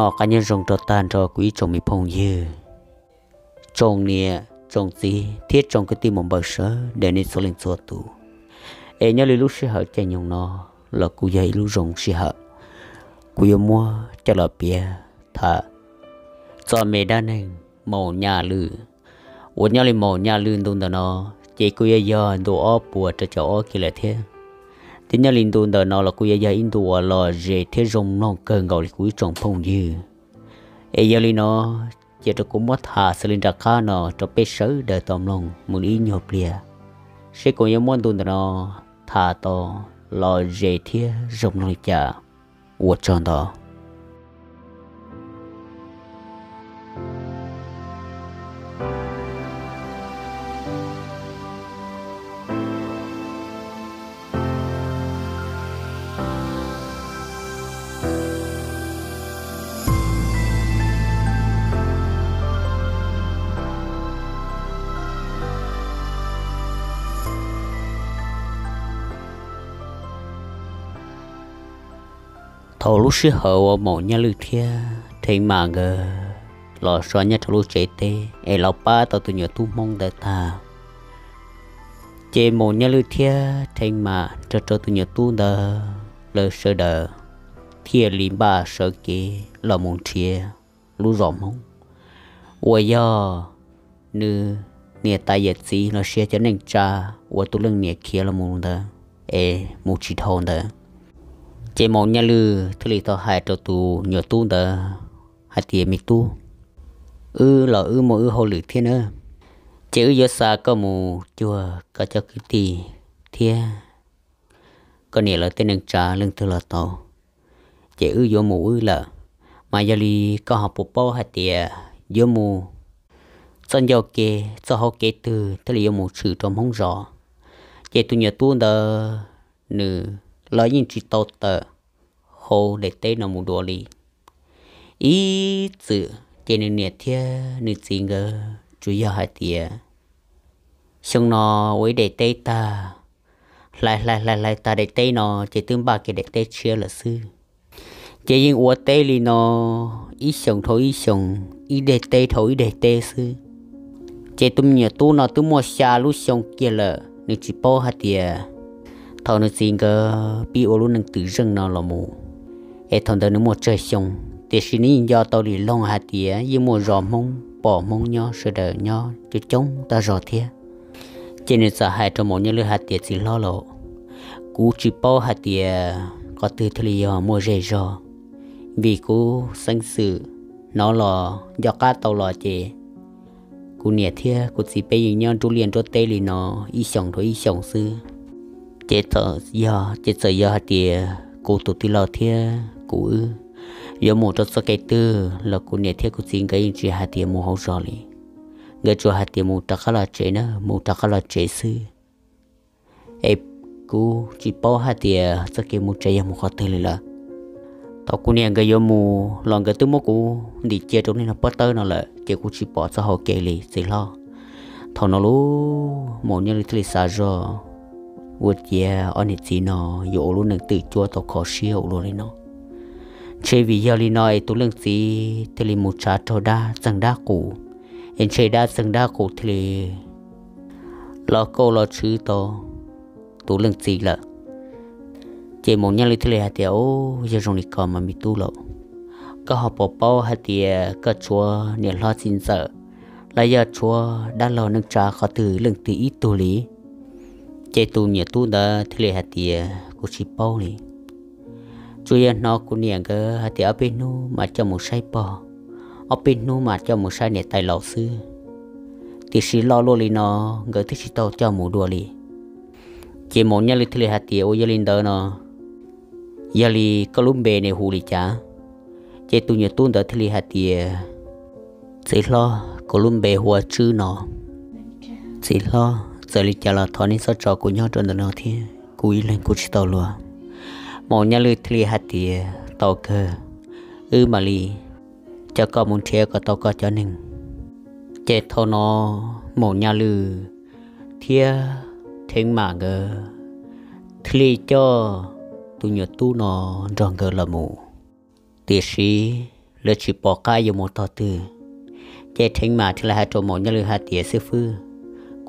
nó cá nhân rồng trò tàn trò quý trồng mì phong dư. Trồng nè trồng gì thiết trồng cái tim một bờ sớ để nên số lên số tù. Em nhớ lúc sẽ hở chạy nhung nó là cú dây lúc rồng sẽ hở. Cú yêu mua cho là bia thà cho mẹ đa nên màu nhà lư. Ủa nhớ lên màu nhà lư đúng đó nó chỉ cú yêu giờ đồ ó bùa cho cháu kia là thế thế nhà linh tu đời nó là cú gia in tu à, là dễ thế rồng non cơn gọi cú trồng phong dư. E gia linh nó chỉ cho cũng mất thả sự linh ra khá nó cho biết sớ đời tòm lòng, muốn in nhộp lìa. Sẽ còn những món tu nó thả to là dễ thế rồng non chả uất tròn đó thầu lúc sư hậu ở mộ nhà lưu thia thì mà ngờ lọ xóa nhà thầu lúc chế tê. Ai lọ ba, tao tự nhớ tu mong đợi ta. Chế mộ nhà lưu thia thì mà cho cho tự nhớ tu đờ lỡ sơ đờ. Thia lìm bà sơ kê lọ mong thia, lú rõ mong ôi giờ nữ nè ta yết gì nó sẽ cho nên cha. Ôi tu lưng nè kia là mong đờ ê mong chỉ thôn đờ chế mong nhà lư, thứ lý tao hai trâu tu nhỏ tu đờ hai tiền mi tu. Ư là ư mô ư hồ lử thiên ơ. Chế ư giờ xa có mù, chùa có cho cái tì thiên có nghĩa là tên nâng trà lưng thư là tàu. Chế ư vô mù ư lợ mà giờ lì có học bộ bao hai tiền vô mù. Sân giao kê, cho họ kê từ, thứ lý vô mù sự trong hông rõ. Chế tu nhỏ tu đờ nữ lo yin chi to tờ hồ để tê nó mù đùa li ý chữ chỉ nên nhiệt thia nên gì ngờ chủ yếu hai tia xong nó với để tê ta, lại lại lại lại ta để tê nó, chỉ tương ba cái để tê chưa là sư. Chỉ những uất tê li nó, ý xong thôi, ý xong ý để tê thôi, ý để tê sư. Chỉ tụm nhiều tu nó tụm mua xa lúc xong kia là nên chỉ bao hai tia thọ nó xin cái bị ô luôn tự dưng nó là mù. E thằng đó nó một chơi xong thì xin nhìn do tao đi long hạt tía với một rò mông bỏ mông nhau sợ đỡ nhau cho chống ta rò thia, cho nên sợ hại cho một nhân lứa hạt tía chỉ lo lộ. Cú chỉ bao hạt tía có từ thời giờ mua rẻ rò, vì cú sinh sự nó là do cá tàu lò chè. Cú nhẹ thia, cú chỉ bây giờ nhau chú liền cho tê lì nó y sống thôi y sống sư chế sợ giờ chế sợ giờ thì cô tụt tí lo thế cô giờ một trong số cái tư là cô nhẹ thế cô xin cái chuyện hạt tiền mua hậu rõ li người cho hạt tiền mua đặc là chế nữa mua đặc là chế sư ê, cô chỉ bao hạt tiền số cái mua chế mua khó tư là tao cô nhẹ cái giờ mua lần cái tư mua cô đi chơi trong này nó bắt tới nó là chế cô chỉ bỏ cho họ kể li gì lo. Thằng nó lú một nhân lý xa rồi vượt giờ ở nít gì nó dỗ luôn nâng tự chua tàu khó siêu luôn đấy nó chế vì giờ li nói tôi lương gì thì li một trà cho đa chẳng đa cũ em chế đa chẳng đa cũ thì li lo câu lo chữ to tôi lưng gì là chế một nhân li thì li hạt tiểu giờ rồng li còn mà mi tu lộ có họ bỏ bao hạt tiề có chúa niệm lo xin sợ. Là giờ chúa đã lo nâng trà khó từ lương tí ít tu lý chế tu nhà tu đó thì lệ hạt tiền của chị bao này chú yên nó cũng niệm cái hạt tiền ở bên nu mà cho một sai bò. Ở bên nu mà cho một sai nè tài lão sư thì sĩ lo lo li nó người thích chỉ tao cho một đùa li chỉ một nhà li thì lệ hạt tiền ô gia linh đó nó. Gia li có lúc bề này hù li chả. Chế tu nhà tu đó thì lệ hạt tiền chỉ lo có lúc bề hùa chữ nó. Chỉ lo giờ lịch trả là thọ nên sao trò của nhau trong đó thì cúi lên cúi tàu lúa một nhà lư thì hạt thì tàu cơ ư mà lì, cho có muốn thiệt có tàu có cho nên chế thọ nó một nhà lư thiệt thiên mà gờ. Thì cho tu nhớ tu nó rong gờ là mù. Tỷ sĩ lỡ chỉ bỏ cái yêu một tao tư. Chế thính mà thì là hai trộn một nhà lừa hạt tiền sư phu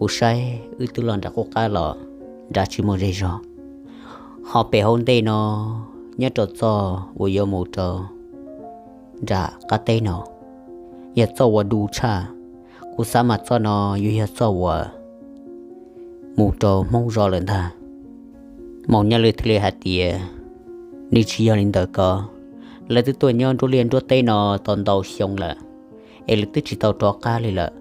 cú say, ư tư lần đã có cái lọ đã chỉ một giây rồi họ bé hôn đây nó nhớ trò cho vô yêu một trò đã cá tay nó giờ cho vô đủ cha cú sa mặt cho nó yêu giờ cho vô một trò mong rõ lên ta mong nhà lừa thì hạt tiền đi chỉ yêu nên đỡ cơ là từ tuổi nhon tôi liền tôi tay nó toàn đầu xong là em là từ chỉ tàu trò cá liền là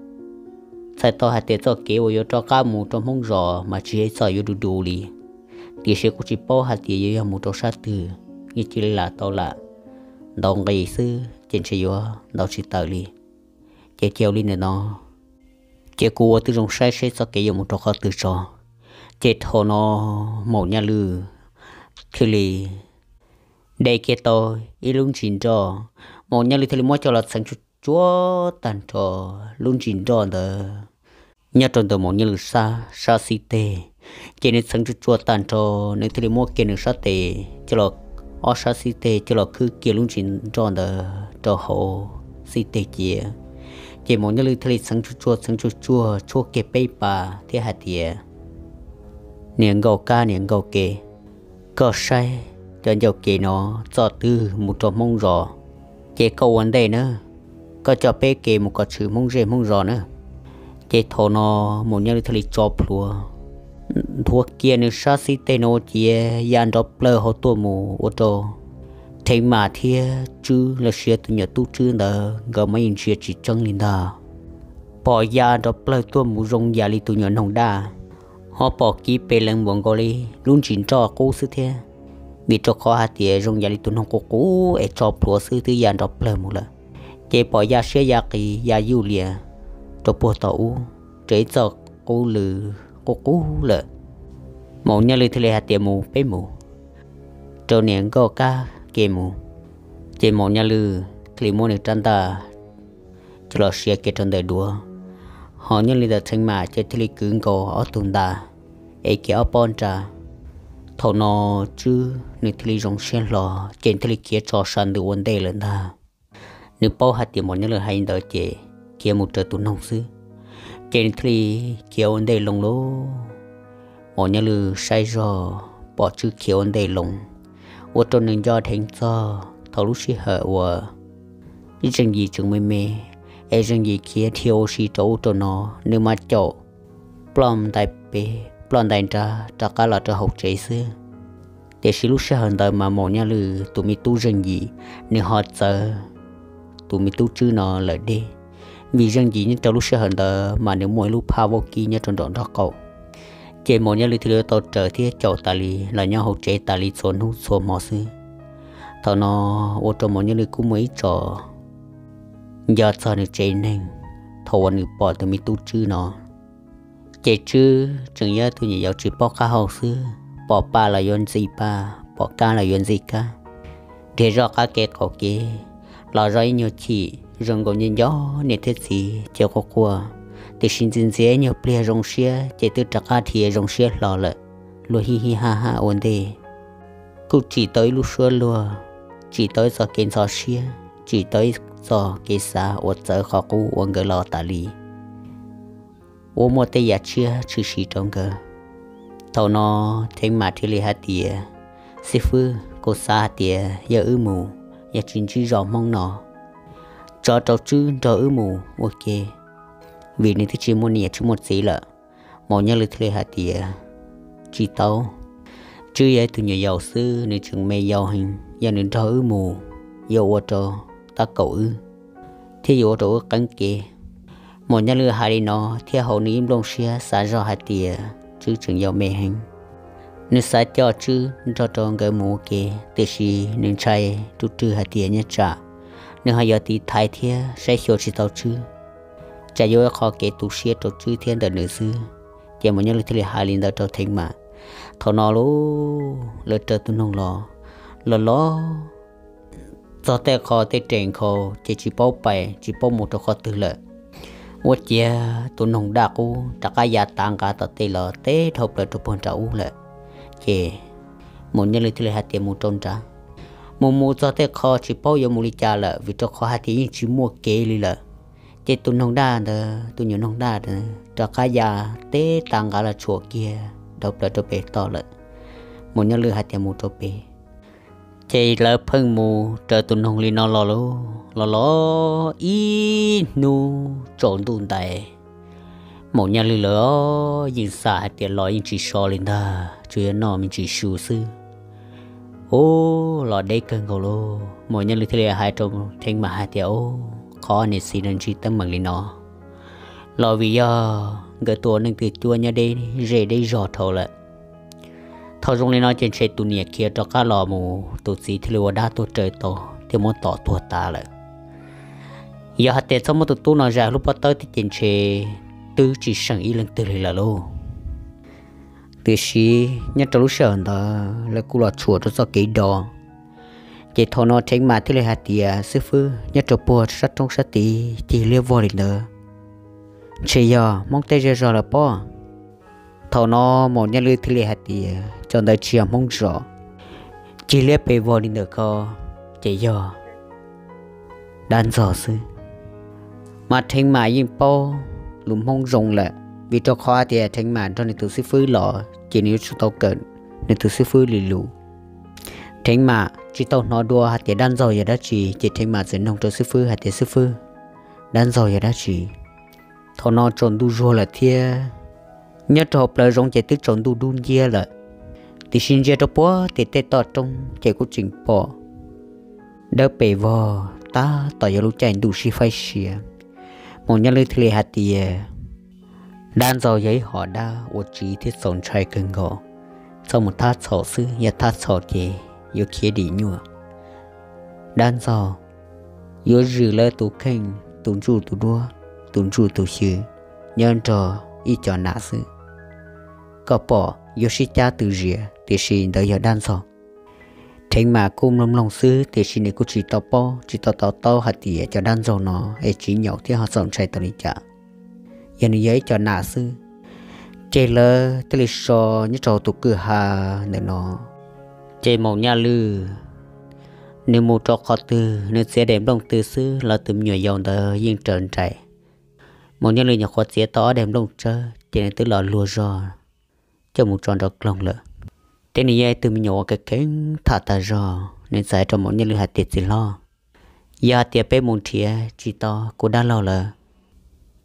sai to hạt tiền cho kế vô cho cá mù cho mông rò mà chỉ ấy sợ vô đủ đủ li thì sẽ cũng chỉ bao hạt tiền vô mù cho sát từ như chỉ là to là đồng cái sư trên sẽ vô đầu chỉ tờ li chế chiều li nữa nó. Chế cua từ trong sai sẽ cho kế vô mù cho cá từ trò. Chế thô nó mổ nhà lư thì li đây kia tôi ý luôn chín cho một nhà lư thì mua cho là sáng chúa tàn cho luôn chín cho đó nhà trong đó một như lý sa sa si tê. Chỉ nên sáng chút chúa tàn cho nên thì mua kia nên sa tê, cho là ở sa si tê, cho là cứ kia luôn chỉ cho đó cho hồ si tê kia chỉ một như lý thì sáng chút chúa sáng chút chúa chúa kia bay bà, thế hạt địa niệm gạo ca, niệm gạo kê có sai cho dầu kê nó, cho tư một trò mong rò. Chỉ câu vấn đề nữa. Có cho bé kê một có chữ mong rề mong rò nữa chế thô nó một nhân thầy cho lúa thuốc kia nếu sa si tê nó chia yan đó plơ họ tua mù ô tô thế mà thia chứ là xe từ nhà tu chứ đó gờ mấy anh xe chỉ chân lên đó bỏ ya đó plơ tua mù rong ya li tu nhà nông đa họ bỏ ký bê lần bọn gọi li luôn chỉ cho cô sư thế bị cho khó hạt tiền rong giải tụi nông cô cố để cho pro sư thứ gian đọc lời mù lần chế bỏ ya xe ya kỳ ya yu liền cho bố tàu chế cho cô lử cô cú lợ. Một nhà lư thì hạt tiền mù bé mù. Cho niệm có ca kê mù. Chế một nhà lư thì mua được chân ta cho lọ xe kê trong đời đùa. Họ nhà lư đã thành mà chế thì cứng cổ ở tuần ta ấy kia ở bon trà. Thầu nó chứ nếu thì rong xe lọ trên thì kia cho sân được vấn đề lần ta nếu bao hạt tiền một nhà lời hay đợi chế kia một trời tuần nông sư trên thì kia ổn đề lồng lô. Một nhà lư sai rồi bỏ chữ kia ổn đề lồng. Và trong những do thành cho thầu lúc xí hở và những chuyện gì chúng mê mê e ai chuyện gì kia thiếu xí chỗ cho nó nếu mà chỗ Plom đại bê plom đại ra cho cả là cho học chế xưa để xí lúc sĩ hơn đời mà mỏ nhà lư tụi mi tu rừng gì nếu họ chờ tụi mi tu chữ nó lại đi vì dân gì như trong lúc sẽ hơn đó mà nếu mỗi lúc phá vô kỳ nhớ trong đó đó cậu? Chế mỗi nhà lư thì tôi tao chờ thì chậu tà lì, là nhau hậu chế tà lì xuống hút xuống mò sư thằng nó ô tô mỗi nhà lư cũng mấy trò. Giờ sao được chế nên thầu anh bỏ từ mi tu chư nó chế chư chẳng nhớ tôi nhớ chỉ bỏ cá hậu sư bỏ ba là yon gì ba bỏ ca là yon gì ca. Để rõ cả kẹt cậu kia là rồi nhiều chỉ rong go nhìn gió nè thế gì, chèo có cua. Thì xin xin dễ nhiều ple rong xia chế tư trắc a thì rong xia lò lợ lùa hi hi ha ha ổn đi. Cụ chỉ tới lúc xưa lùa, chỉ tới giờ kiến giờ xia chỉ tới giờ cái xa ổn giờ khó cú ổn gỡ lò tà lì. Ổn mô tê yà chia chỉ xì trong gỡ thầu nó thấy mà thì lì hạt tìa. Sư phụ cô xa tìa, giờ ư mù. Giờ chính chỉ rõ mong nó cho cháu chứ cho ư mù. Ok. Vì nên thì chỉ muốn nhẹ chứ một gì là mọi nhà lực thế hạt địa chỉ tao chứ vậy từ nhà giàu sư nên chừng mê giàu hình. Giờ nên cho ư mù. Giàu ở cho ta cậu ư. Thế giàu ở cắn kề mọi nhà lừa đi nó. Theo hậu ní lông xia xả cho hai tìa chứ chừng giàu mê hình. Nên sai cho chứ cho cho cái mù kề để xì nên chạy tu trừ hai tìa nhất trả nếu hai giờ thì thái thia sẽ hiểu chỉ tàu chứ. Chả vô khó kể tu sĩ tổ chức thiên đời nữ sư chỉ một nhân lực thì hai linh đạo trở thành mà thọ nó lú lỡ trở tu nông lò. Lỡ ló cho tay khó tay trèn khó. Chỉ chỉ bao bài chỉ bao một trò khó từ lợi. Ủa chia tu nông đa cú trả cả gia tăng cả tờ tê lợ tê thọc lợ trò bồn trả u lợ chỉ một nhân lực thì hai tiền một trôn trả mù mù cho thế khó chỉ bao giờ mù đi trả lợ vì cho khó hạt thì chỉ mua kế đi lợ. Thế tôi nông đa đó tôi nhiều nông đa đó cho cá già tế tăng cả là chùa kia đâu là cho bé to lợ. Một nhớ lừa hạt thì mù cho bé chỉ lỡ phân mù trở tụi nông li nó lo lo lo lo ý nu trộn tụi đại một nhà lừa lỡ nhìn xa hạt tiền lo nhìn chỉ so lên ta chuyện nó mình chỉ sưu sư ô lọ đây cần cầu lô. Mỗi nhân lực thế hai trong thanh mà hai tiểu khó nên xin nên chỉ tâm bằng lên nó. Lọ vì do gỡ tua nâng từ chua nhà đây rể đây rõ thầu lại thầu trong lên nó trên xe tu nhiệt kia cho các lò mù tu sĩ thì lưu đa tu trời tổ, thì muốn tỏ tua ta lại giờ hạt tiền xong một tu tu nó ra lúc bắt tới thì trên xe tư chỉ sang ý lần từ là lô từ xí nhớ trong lúc sờn đó là cô là chùa cho kỹ đò, chỉ thọ nó tránh mà thế là hạt tiề sư phụ nhớ trong bùa sát trong sát tì thì liêu vô định nữa chỉ giờ mong tây giờ rồi là bỏ thọ nó một nhớ lưu thế là hạt tiề cho đời chiều mong rõ chỉ liêu bề vô định nữa co chỉ giờ đan dò sư. Mà tránh mà yên po lùm mong rồng lại vì cho khoa thì thành màn cho nên từ sư phứ lọ chỉ nếu chúng tôi cần nên từ sư phứ lì lù. Thành mà chỉ tôi nói đùa, hạt tiền đan rồi đã chỉ chỉ thành mà dẫn nông cho sư phứ hạt tiền sư phứ đan rồi đã chỉ. Thọ nó tròn đu rùa là thia. Nhớ cho học lời rong chạy tức tròn đu đun kia là thì xin chia cho bố thì tê tọt trong chạy của trình bỏ đỡ bể vò, ta tỏ giờ lúc chạy đủ si phai xìa. Một nhân lưu thì hạt tiền đan dò giấy họ đã ô trí thiết sống trai cưng gò sau một thát sổ sư nhà thát sổ kì yêu kia đi nhua đan dò yêu rử lơ tù kênh tùn trụ tù đua tùn trụ tù xứ nhân trò, y cho nạ sư có bỏ, yêu sĩ cha từ rìa thì sĩ đợi giờ đan dò Thế mà cung lông lòng sư thì sĩ này cũng chỉ tao bỏ chỉ tao tao tao hạt tỉa cho đan dò nó ấy chỉ nhậu thì họ sống trai tao đi chả yên giấy cho nà sư. Chế lơ, tê lì sò như trò tụ cửa hà, nè nó chế màu nhà lư. Nếu một trò khó tư nếu sẽ đem đồng tư sư là từ nhỏ dòng tờ yên trơn chạy màu nhà lư nhà khó sẽ tỏ đem đồng trơ chế nên từ là lùa rò. Cho một tròn đọc lòng lợ. Thế này dây từ nhỏ cái cánh thả ta rò nên giải cho màu nhà lư hạt tiệt gì lo. Giờ tiệt bé một thìa chỉ to cô đã lo lợ.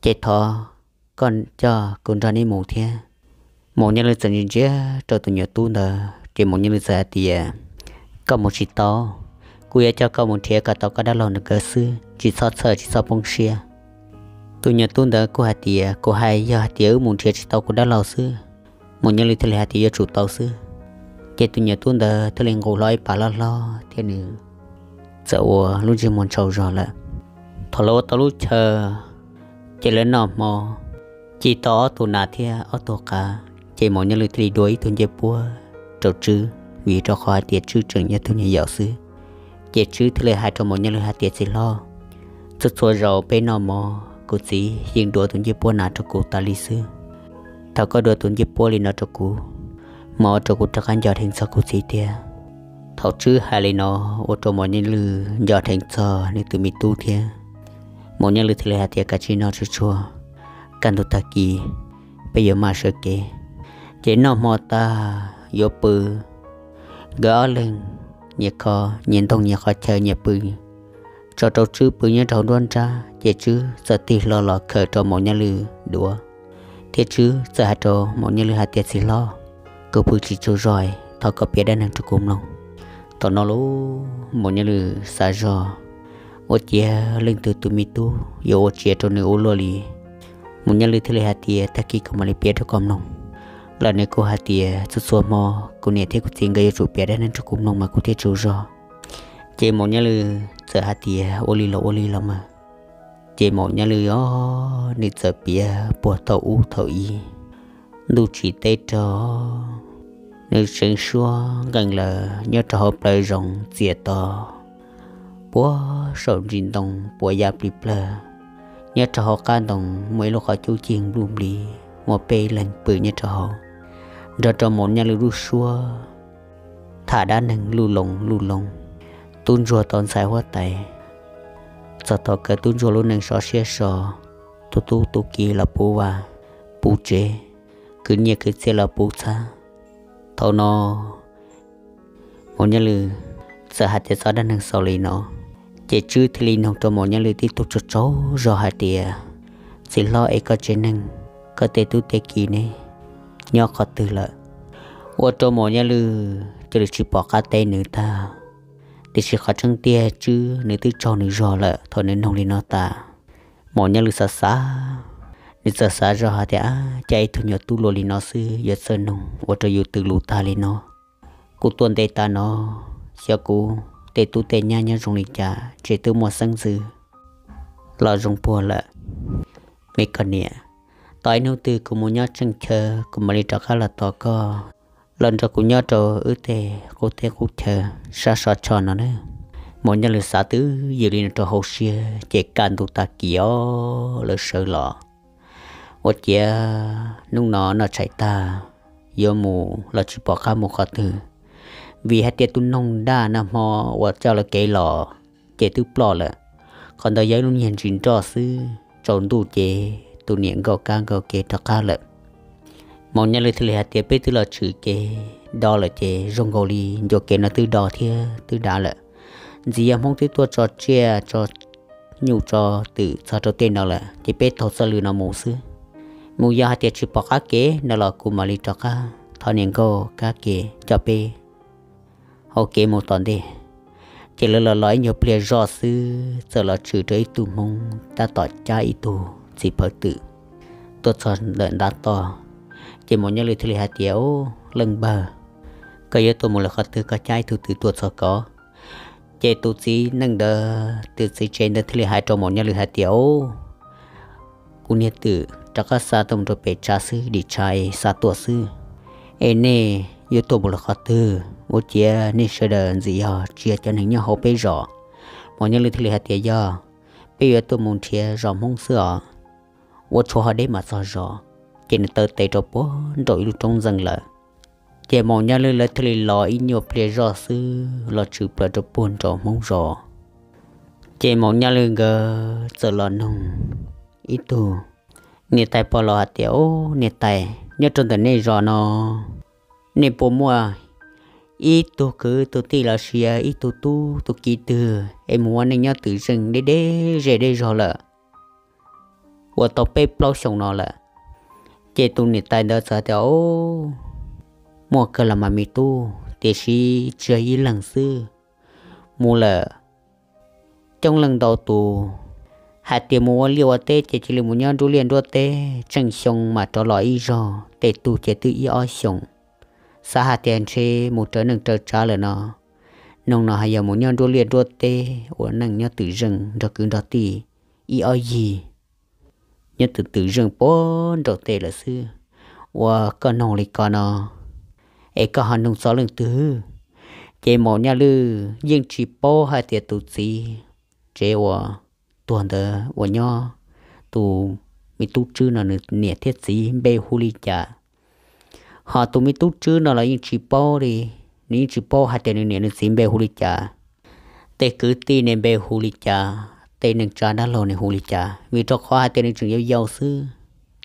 Chế thọ còn cho con ra đi một thế một nhân lực dân chế cho tụi nhiều tu nè chỉ một nhân lực dân thì à, có một chỉ to. Cô ấy cho có một thế cả tao có đã lòng được cơ sư. Chỉ sợ sợ chỉ sợ bông xia tụi nhiều tu nè cô hạt thì à, cô hai giờ hạt thì ở một thế chỉ tao cũng đã lâu sư. Một nhân lực thì hạt thì chủ tao sư. Kể tụi nhiều tu nè thì liền ngủ nói bà lo lo, thế nữa sợ lúc chỉ muốn trâu rồi là thằng lâu tao lúc chờ. Chỉ lên nọ mò chỉ tỏ tụ nà thia ở tổ cả chỉ mỗi nhân lực thì đuổi tụ nhẹ bùa trâu chữ vì cho khoa tiệt chữ trường nhất tụ nhẹ giáo sư. Chỉ chữ thì lại hai trong mỗi nhân lực hai tiệt gì lo. Chút số rầu bên nọ mò, cụ chỉ hiện đuổi tụ nhẹ bùa nà cho cụ ta lý sư. Thảo có đuổi tụ nhẹ bùa li nà cho cụ, mò cho cụ chắc ăn giờ thành sao cụ chỉ tia thảo chữ hai li nó ô cho mỗi nhân lực giờ thành sao nên tụ mi tu thia mỗi nhân lực thì lại hai tiệt cả chi nó cho chua cần ta kỳ bây giờ mà sợ kể chỉ nó mò ta vô bự gỡ lên nhẹ khó nhìn tông nhẹ khó chờ nhẹ bự cho trâu chứ bự nhẹ trâu đoan ra chỉ chứ sợ tì lo lo khởi cho một nhà lư đùa thế chứ sợ hạt trâu một nhà lư hạt tiệt xí lo cứ bự chỉ cho rồi thọ có biết đang cho cùng lòng thọ nó lú một nhà lư xa rồi ô chia lên từ từ mi tu yo một chia cho nơi ô lo li muốn nhận lời thế hati ta kỳ cùng mà lấy biết cho công nông là nếu cô hati chút xua mò cô nhẹ thế cô tiền gây chủ biết nên cho công nông mà cô thế chủ rồi chỉ muốn nhận lời sợ hati ô li lo ô li lo mà chỉ muốn nhận lời ó nên sợ bia bùa tàu u tàu y đủ chỉ tê cho nếu sinh xua gần là nhớ cho hợp lời rộng diệt to bùa sầu rình đồng bùa giáp đi plơ nhớ cho họ can đồng mấy lúc họ chú chiên bùm lì một bê lần bự nhớ cho họ rồi cho một nhà lưu xua, thả đá nâng lù lồng lù lồng. Tuôn rùa tòn sai hoa tay giờ tao cái tuôn rùa luôn nâng so xe so tu tu tu kia là bù và bù chế cứ nhẹ cứ xe là bù xa thâu nó một nhà lưu, sợ hạt tiền sao đá nâng sau lì nó chỉ chữ thì linh hồng cho mọi nhân lưu tiếp tục cho cháu rồi hả tìa. Chỉ lo ấy có chế năng, có thể tu tế kỳ nè nhớ khó từ lợ. Ô cho mọi nhân lưu chỉ được chỉ bỏ cả tay nữ ta. Thì chỉ khó chăng tia chứ, nữ tư cho nữ rồi lợ, thôi nên không lý nó ta. Mọi nhân lưu xa xa, nữ xa xa rồi hả tìa. Chạy thu nhỏ tu lô linh nó sư giờ sơn nông ô cho dù từ lù ta linh nó. Cô tuân tê ta nó xia cụ để tu tế nhà nhà rong lịch cha, chỉ từ một sân dư, là rong bùa lợ. Mấy con nè, tại nếu tư của một nhát chân chờ, của mà đi cho khá là to co, lần cho của nhớ trò ư tề cô tề cô chờ sa xa cho nó nữa một nhà lừa xã tứ giờ định cho hậu xia chỉ cần tu ta kia lừa sợ lọ ở chia nung nó nó chạy ta giờ mù là chỉ bỏ khá một khó thứ vì hết tiệt tu nông đa nằm họ và cho là cái lò chế tu plọ là còn đời giấy luôn nhận chuyện cho sư trốn tu chế, tu niệm gò ca gò kế thật ca lợi mong nhà lời thì hết tiệt biết từ là chữ kế đó là chế rong gò li cho kế nó từ đó thì từ đã là gì em không thấy tôi cho chia cho nhiều cho từ sao cho tên đó là chỉ biết thấu sao lừa nó mù sư mù giờ hết tiệt chỉ bỏ cá kế nó là cùng mà li cho cá thọ niệm gò cá kế cho bê ok, một tuần đi. Chỉ là nói nhiều bia rõ sư, giờ là trừ đấy tụ mong ta tỏ cha ý tụ chỉ phải tự. Tôi chọn lợn đã to. Chỉ một nhớ lời thứ hai tiêu lần bờ cái yếu tố một là khó thứ có trái thứ từ tuột sao có. Chỉ tu sĩ nâng đờ từ sĩ trên đờ thứ hai trong một nhà lời hai tiêu cú như tử chắc là sa tông rồi bể cha sư, đi trái sa tuột sư. Ê nè yêu tôi một là khó tư. Một chia nên sơ đờ gì họ chia cho nên nhau họ bây rõ. Mọi nhân lực thì là tiền do. Bây giờ tôi muốn chia rõ mong sửa một cho họ đấy mà sao rõ. Trên tờ tới tới rồi bố rồi lúc trong rừng lợ chỉ mong nhân lực là thì lo ít nhiều bây rõ sư lo chữ bề rồi buồn rõ mong rõ. Chỉ mong nhân lực gờ giờ lo nung ít tu. Nè tay bỏ lo hạt tiểu nè tay. Nhớ trong tuần này rõ nó nên bố mua à? ít à? tu cứ tu tì là xia ít tu tu tu kỹ từ. Em muốn anh nhớ tự dừng để để rể để rồi là của tàu bê plau sống nó là chế tu nị tài đó sợ theo mua cơ là mà mi tu để xí chơi ý lần sư mua là trong lần đầu tu hạt tiền mua liều tê chế chỉ liều muốn nhau du liền đua tê. Chẳng xong mà trở lại ý rồi để tu chế tự ý ở sống sa hạt tiền chi, một trở nâng trở trả lời nó. Nông nó hay giờ muốn nhau đua liền đua tê của nâng nhau tự rừng rồi cứ đó tì. Ý ở gì? Nhau tự tự rừng bố đầu tê là sư. Và có nông lịch có nó. Ấy có hành nông xó lưng từ chế mỏ nhà lư nhưng chỉ bố hai tiệt tụ gì chế và tuần tờ của nhau tụ mi tu chư nó nè thiết gì bê hu li chả họ tụi mi tu chứ nó là những chỉ bố đi. Những chỉ bố hạt tiền này nó xin bê hu lịch cha tê cứ tì nên bê hu lịch cha tê nên cha đã lo nên hồ lịch cha vì cho khoa tên nâng chúng yêu giàu sư.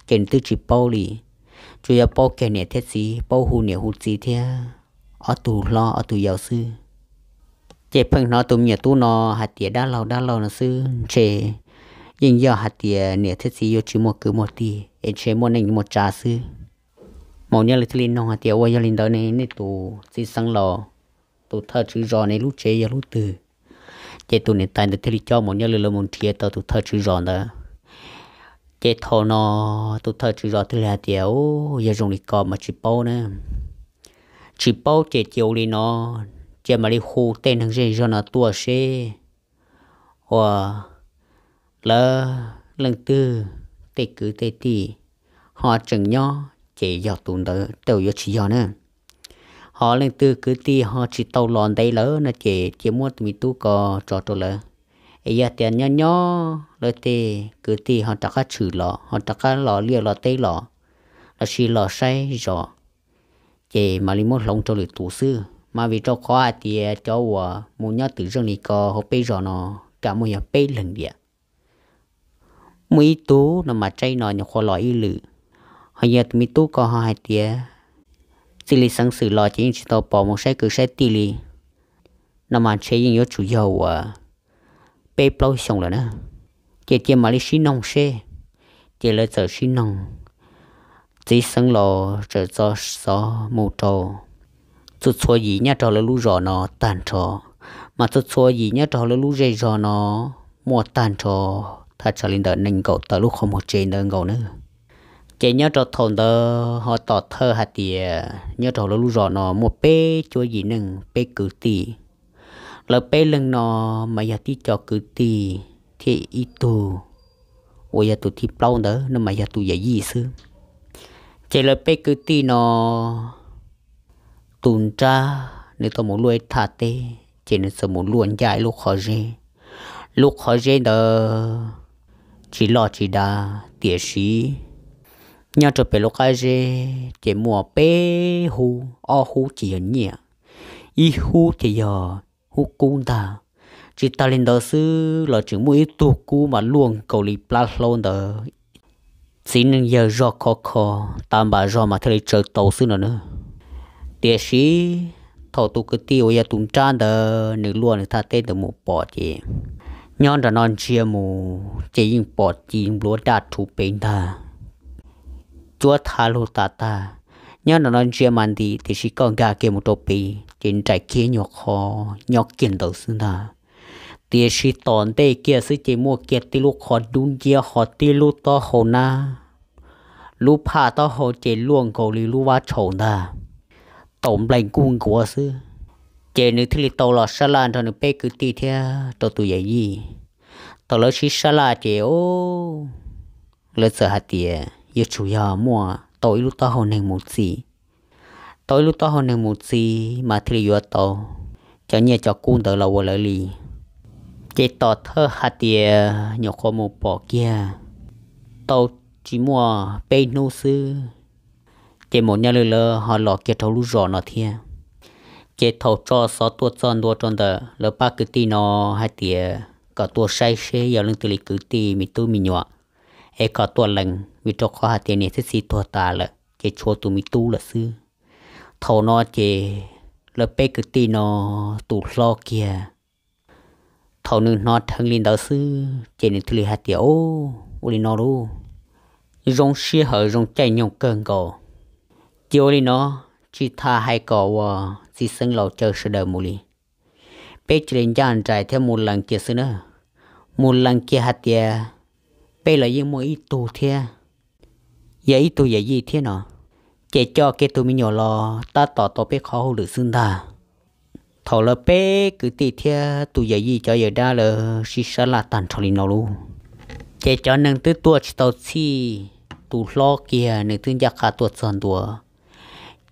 Kèn tư chỉ bao đi chủ yếu bao kèn này thiết gì bao hồ này hồ gì thế ở tù lo, ở tù giàu sư. Chế phăng nó tụi nhà tu nó hạt tiền đã lo đã lo nó sư. Chế nhưng giờ hạt tía nè thiết gì yêu chỉ một cứ một tì. Em chế một nâng một trà sư một nhà lịch linh nó hạt tía qua gia linh đó này nè tù chỉ sang lò tù thơ chữ rò này lúc chế giờ lúc từ. Chế tụ này tại được thì cho một nhớ lừa một chia tao tụ thơ chữ rõ đó chế thọ nó tụ thơ chữ rõ thì là tiêu giờ dùng đi cò mà chỉ bao nè, chỉ bao chế chiều đi nó chế mà đi khu tên thằng gì cho nó tua xe và lỡ lần tư tê cứ tê tì họ chừng nhau chỉ giờ tụ đó đều giờ chỉ giờ nữa. Họ lên từ cứ ti, họ chỉ tàu lòn đây lỡ, nó chỉ chỉ mua tụi tu có cho tôi lỡ. Ấy giờ tiền nhỏ nhỏ lỡ thì cứ ti họ đặt cái chữ lọ, họ đặt cái lọ lia lọ tê lọ. Là chỉ lọ say rõ chỉ mà lấy một lông cho lì tủ sư mà vì cho khó thì cho wa muốn nhớ tự dưng đi có họ bây giờ nó cả một nhà bây lần địa. Mấy tú nó mà chạy nó nhà khó lòi lử họ giờ tụi mi tu có họ hai tia? Chỉ lý sáng sự lo chỉ chỉ tao bỏ một sai cứ sai tì li. Nó mà chế những yếu chủ yếu à bê bao xong rồi nè chỉ chỉ mà lý xí nông xe chỉ là giờ xí nông chỉ sáng lo trở cho gió mù trâu chút xua gì nhá trò là lũ rò nó tàn trò mà chút xua gì nhá trò là lũ dây rò nó mua tàn trò thật cho linh đợt nâng cậu tờ lúc không một chế nâng cậu nữa chế nhớ cho thôn đó họ tỏ thơ hạt tiề à. nhớ cho lúc rõ nó một bê cho gì nâng bê cử tì. Lỡ bê lưng nó mà giờ tí cho cử tì, thì ít tù. Ôi giờ tụ thì bao đó nó mà giờ tụ giờ gì xứ? Chế lỡ bê cử tì nó tuần tra nếu tao muốn nuôi thả tê chế nên sợ muốn luôn dài lúc khó dễ lúc khó dễ đó chỉ lo chỉ đa tiệt sĩ nhà trở về lúc ấy chỉ mua bé hu o hu chỉ ở nhẹ. Y hu thì giờ hu cung ta chỉ ta lên đó sư là chỉ mua ít tu cú mà luôn cầu lì pla luôn đó nên giờ rõ khó khó tam bà rõ mà thấy chờ tàu sư nữa nữa. Tiệt sĩ, thầu tu cứ tiêu ya tung trang đó nữ luôn nữ ta tên được một bỏ chị. Nhon đã non chia mù, chỉ những bỏ chỉ lúa đạt thủ bên ta chúa thà lô ta ta nhon đã non chia màn đi thì chỉ còn gà kia một tổ bì trên trái kia nhọc khó nhọc kiến đầu xưa ta thì chỉ tòn đây kia sư chỉ mua kia tí lúc khó đun kia khó tí lúc to hồ na lúc pa to hồ chỉ luồng cầu li lúc va trầu ta tổng lệnh cung của sư chế nữ thì tàu lọ sa lan cho nữ bé cứ tì theo tàu tụi vậy gì tàu lỡ chỉ sa la chế ô lỡ sợ hạt tiền yêu chủ yếu mua tối lúc ta hồn nên một gì. Tối lúc ta hồn nên một gì mà thì yêu tàu cho nhẹ cho cung tới lâu vô lì chế tàu thơ hạt tiền nhọc khó một bỏ kia. Tàu chỉ mua bê nô sư. Chế một nhà lơ lơ họ lọ kia thầu lúc rõ nó thiệt chế thầu cho số tua tròn tua tròn tờ, lỡ ba cái tì nó hai tìa. Cả tua say xe giờ lưng từ lịch cứ tì mi tu mi nhọ e cả tua lần vì cho khó hai tiền này sẽ xí tua ta là chế chua tu mi tu là sư thầu nó chế lỡ bé cái tì nó tụ lo kia thầu นึง nó thằng linh đạo sư chế nên từ lịch hai tìa ô ô linh nó luôn rong xia hở rong chạy nhông cơn gò chiều linh nó chỉ tha hai cỏ và chỉ sinh lâu chờ sự đời mù li bé chỉ lên gian trái theo một lần kia xưa nữa một lần kia hạt tiền bé là những mỗi ít tu thế vậy ít tu vậy gì thế nào? Chỉ cho cái tu mình nhỏ lo ta tỏ tỏ bé khó lực xưng ta. Thầu là bé, cứ tì thế tu vậy gì cho giờ đã là xí sợ là tàn cho linh nó luôn. Chỉ cho nâng tư tua chỉ tao chi tu lo kia nâng tư giác khá tuột son tua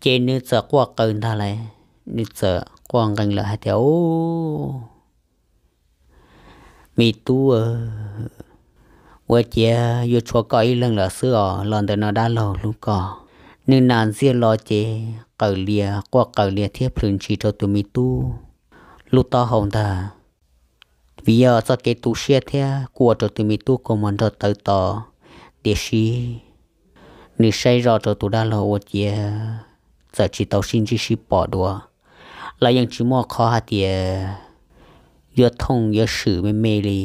chế nâng sợ qua cơn ta lại nâng sợ qua gần là hai theo mi tu ờ, ว่าเจียอยู่ชัวก็อีเรื่องเหล่อเสื้อหลอนแต่นอด้านเราลูกก่อนึ่งนานเสียรอเจเกาเลียกว่าเกาเลียเทียบพื้นชีโตตุมิตูลูกตาหงตาวิยาสเกตุเชียเทียกว่าโตตุมิตูก็มันจะเติต่อเดียชีนึ่งใช้รอโตตุด้านเราว่าเจียจะชีโตชินชีชีปอดัวแล้วยังชิมว่อคอหาเดียยอดทงยอดสื่อไม่เมลี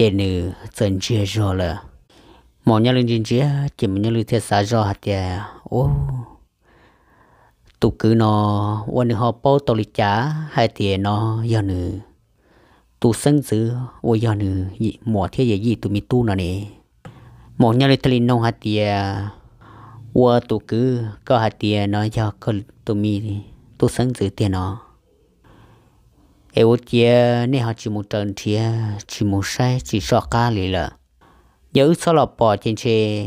chế nữ dân chưa rồi là mọi nhà lưu dân chưa chỉ mọi nhà lưu thiết xa rồi hạt ya ô tụ cứ nó quan nữ họ bao tổ lịch trả hai tiền nó giờ nữ tụ sân dữ ô giờ nữ mọi thiết gì gì tụ mi tu nó nè mỏ nhà lưu thiết linh nông hạt ya ô tụ cứ có hạt tiền nó giờ có tụ mi tụ sân dữ tiền nó e wo chia ne ha chi mu tần à, chia chi mu sai chi so ca lì lợ. Nhớ so lọ bỏ trên chê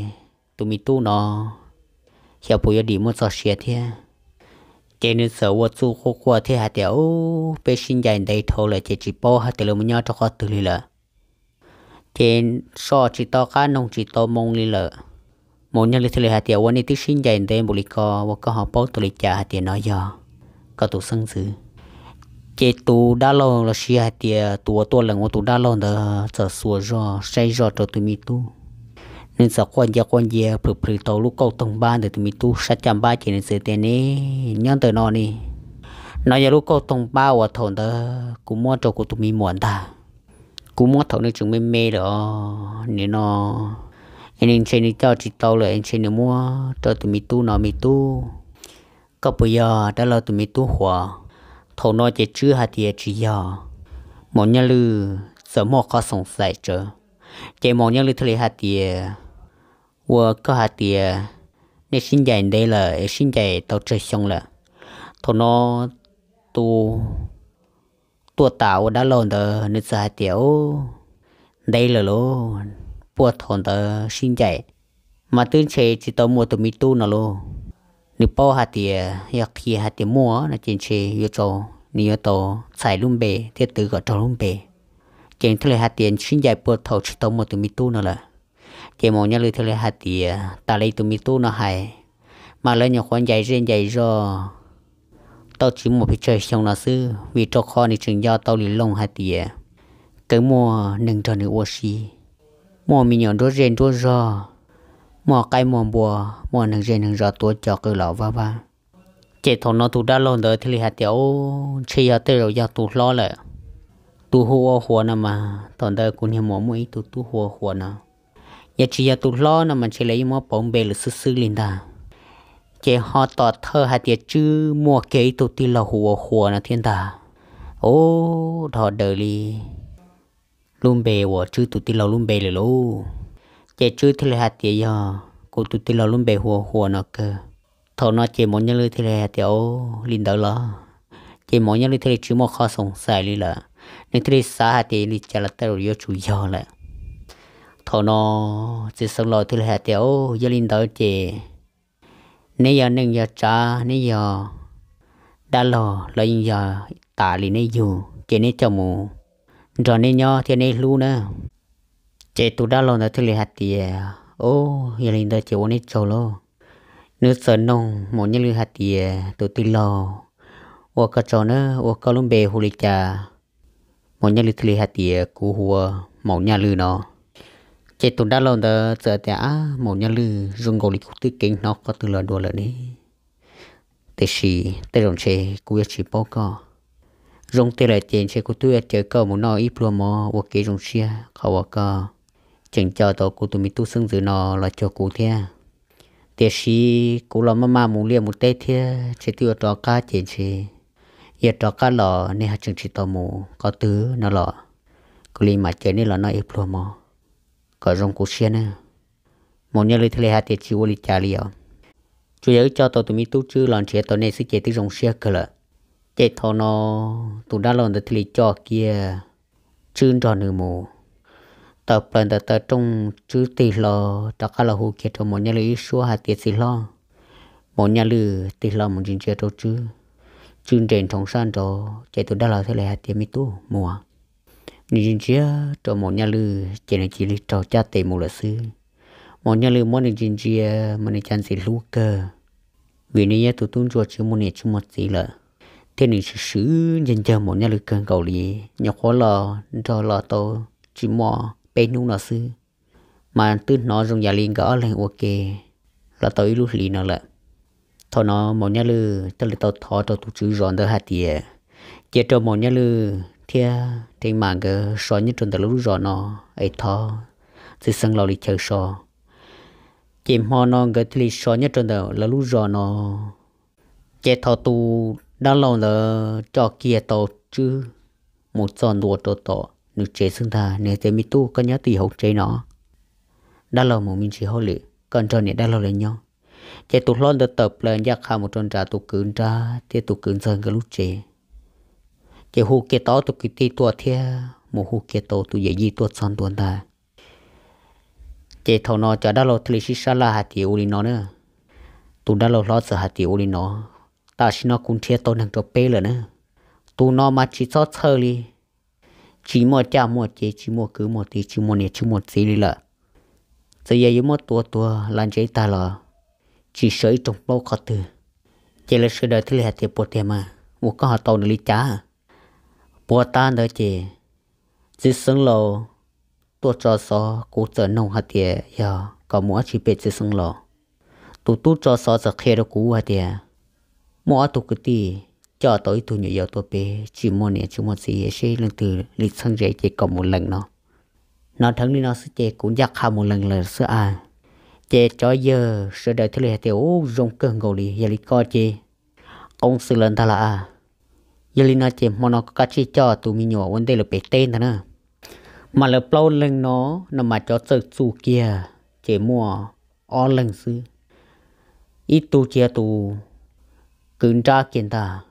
tụi mi tu nó. Hiểu bùi đi mua so xe thế chế nên sợ wo chu khô qua thế hạt tiểu bé sinh dài đầy thâu là chế chỉ bỏ hạt tiểu mu nhau cho khó tự lì lợ. Chế so chỉ to cá nông chỉ to mông lì lợ. Một nhân lý thế hạt tiểu วัน này tí sinh dài đầy bùi có wo có họ bỏ tu lì trả hạt tiểu nói do có tụ sân dữ chế tu đã lo là xia tiề tu tu lần tu đã lo đó giờ sửa rõ say rõ cho tụi mi tu nên giờ quan gia quan gia, phử phử tàu lúc câu tông ban để tụi mi tu sát chăm ba chỉ nên sự tiền nè nhân từ nó nè nói giờ lúc câu tông ba và thôn đó cũng mua cho của tụi mi muốn ta. Cũng mua thằng nên chúng mê mê đó, nên nó, anh em chơi đi cho chị tàu rồi anh chơi nữa mua, cho tụi mi tu nó mi tu có bây giờ đã là tụi mi tu hòa thầu nó chỉ chưa hạt địa chỉ giờ một nhà lư sợ mò khó sống sai trở chỉ một nhà lư thôi hạt địa, vừa có hạt địa, nên sinh dạy đây là sinh dạy tàu chơi xong là thầu nó tu tu tạo đã lồn tờ nên sợ hạt ô đây là luôn buộc thằng tờ sinh dạy mà tương chế chỉ tàu mua tụi mi tu nó luôn nếu bao hạt tiền yak khi hạt tiền mua là trên xe yêu cho nhiều tổ xài luôn bề thiết tự gọi cho luôn bề trên thế hạt tiền xin giải bớt thầu chỉ tàu một tụi mi tu nữa là. Trên một nhà lưới thế hạt tiền ta lấy tụi mi tu nó hay mà lấy nhiều khoản giải riêng giải do tao chỉ một cái chơi xong là sư vì cho kho này trường do tao lì lông hạt tiền cái mua nâng cho nữ oxy mua mình nhận đốt riêng đốt do mò cái mò bùa, mò nâng dây nâng gió tua cho cơ lọ va va. Chế thằng nó tụ đã lâu đời thì hạt tiểu chi ở tiêu rồi giờ tụ lo lại. Tụ hùa hùa nè mà thằng đó cũng như mò mũi tụ tụ hùa hùa nè. Giờ chỉ giờ tụ lo nè mà chỉ lấy mò bóng bể là sư sư linh ta. Chế họ tỏ thơ hạt tiểu chứ mua cái tụ tì là hùa hùa nè thiên ta. Ô thọ đời đi luôn bể của chứ tụ tì là luôn bể rồi luôn chế chứ thì là hạt tiền giờ cô tụ tì là luôn bề hùa hùa nó cơ thầu nó chế món nhân lưu thì là hạt tiểu linh đỡ lo chế món nhân lưu thì là chú một khó sống sai đi là nên thì xã thì đi chả là tao yếu chủ yếu là thầu nó chỉ sống lo thì là hạt tiểu gia linh đỡ chế, nếu giờ nên giờ trả nếu giờ đã lo là giờ tả li nên dù chế nên cho mù. Rồi nên nhớ thì nên lu nữa chế tụ đã lâu nữa thì là hạt thì ô, giờ linh đỡ chế muốn ít cho lo nước sơn nông một nhân lưu hạt thì tụ tì lo. Ô cả trò nữa. Ô cả lông bề hồ lịch trà. Một nhân lưu tì hạt thì cú hùa một nhà lư nó. Chế tụ đã lâu đó giờ thì á một nhà lư, dùng gỗ lịch tư kinh nó có từ lò đùa lại đi thế gì thế rồi chế cú yết chỉ bao co. Dùng tê lại tiền chế cú tư yết chế cơ một nó ít luôn mà ô kế dùng xia khẩu cơ chừng cho tổ cụ tụi mình tu xưng giữ nó là cho cụ thế tiếc sĩ cụ là mama muốn liền một tết thế chỉ tiêu trò cá chỉ chỉ. Giờ trò cá lò, nên hạt chừng chỉ tao mù, có tứ nó lò. Cụ li mà chơi nên là nó ít luôn mà có rong cụ xia nữa một nhà lấy thề hạt tiệt chỉ li trả liao chủ yếu cho tổ tụi mi tu chưa lần chuyện tổ này sẽ chơi tới rong xia cơ là chơi thọ nó tụi đã lần được thề cho kia. Chữ trò nửa mù tập lần tập tập trong chữ tì lò tất cả là hồ kia cho một nhà lưới số hạt tiền tì lo một nhà lưới tì lò một chuyện chơi đâu chứ chương trình trong san cho chạy từ đã là thế là hạt tiền mi tu mùa nhìn chia cho một nhà lưới chỉ là chỉ lý cho cha tì một là sư một nhà lưới muốn nhìn chia mà nên chăn xì lú cơ vì nên tụi tôi cho chữ một nét chữ một gì là thế nên sự sứ nhân chờ một nhà lưới cần cầu lý nhọc khó lò cho lò tô chỉ mò bên nung nó sư mà tư nó dùng giả liền gõ lên ok. Là tới lúc lì nó là thọ nó, một nhà lư cho là tao thọ tao tụ chữ giòn tới hạt tiề chế cho một nhà lư, thia trên mạng cái so nhất trong tờ lúc giòn nó. Ấy thọ, sự sang lò lì chờ so. Chế mò nó cái thì so nhất trong tờ là lúc giòn nó. Chế thọ tu đã lâu là cho kia tao chứ, một giòn đùa tổ tao nếu chế xưng thà nếu thế mi tu, có nhớ tỷ hậu chế nó đã lâu một mình chỉ hậu lự còn cho này đã lâu lên nhau chế tụt lon được tập lên giác khá một tròn trà tụt cứng ra thì tụt cứng dần cái lúc chế chế hù kia to tụt kia tì tua thia một hù kia to tụt dễ gì tuột son tuần ta chế thầu nó cho đã lâu thì xí xa là hạt tiêu đi nó nữa tụt đã lâu lo sợ hạt tiêu đi nó ta xin nó cũng thiệt tổ năng cho bê rồi nữa tụt nó mà chỉ cho thơ đi chỉ một cha một chế, chỉ một cứ một tí, chỉ một nè chỉ một tí đi lợ. Giờ giờ một tua tua làm chế ta lợ chỉ sợi trong bao khó từ. Chỉ là sự đời thứ hai thì bột thêm mà. Một cái họ tàu nó lý chá bùa ta đó chị chỉ sưng lâu tua cho so cố trở nông hạt tiền giờ có mua chỉ biết chỉ sưng lâu tụ tụ cho so giờ khe đó cú hạt tiền mua tụ cái gì cho tôi thu nhiều giờ tôi bé, chỉ mua nè chỉ muốn gì sẽ lần từ lịch sang dễ chỉ còn một lần nó nó thắng đi nó sẽ chỉ cũng giặc hà một lần là sẽ à. Chỉ cho giờ sẽ đợi thứ này thì ô rong cơn gầu đi giờ đi coi chỉ ông sư lần ta là à. Giờ đi nó chỉ mà nó có chỉ cho tụi mình nhỏ, vấn đề là bé tên thôi nữa mà là bao lần nó nó mà cho sự chủ kia chỉ mua o lần sư ít tu chia tu cứng ra kiện ta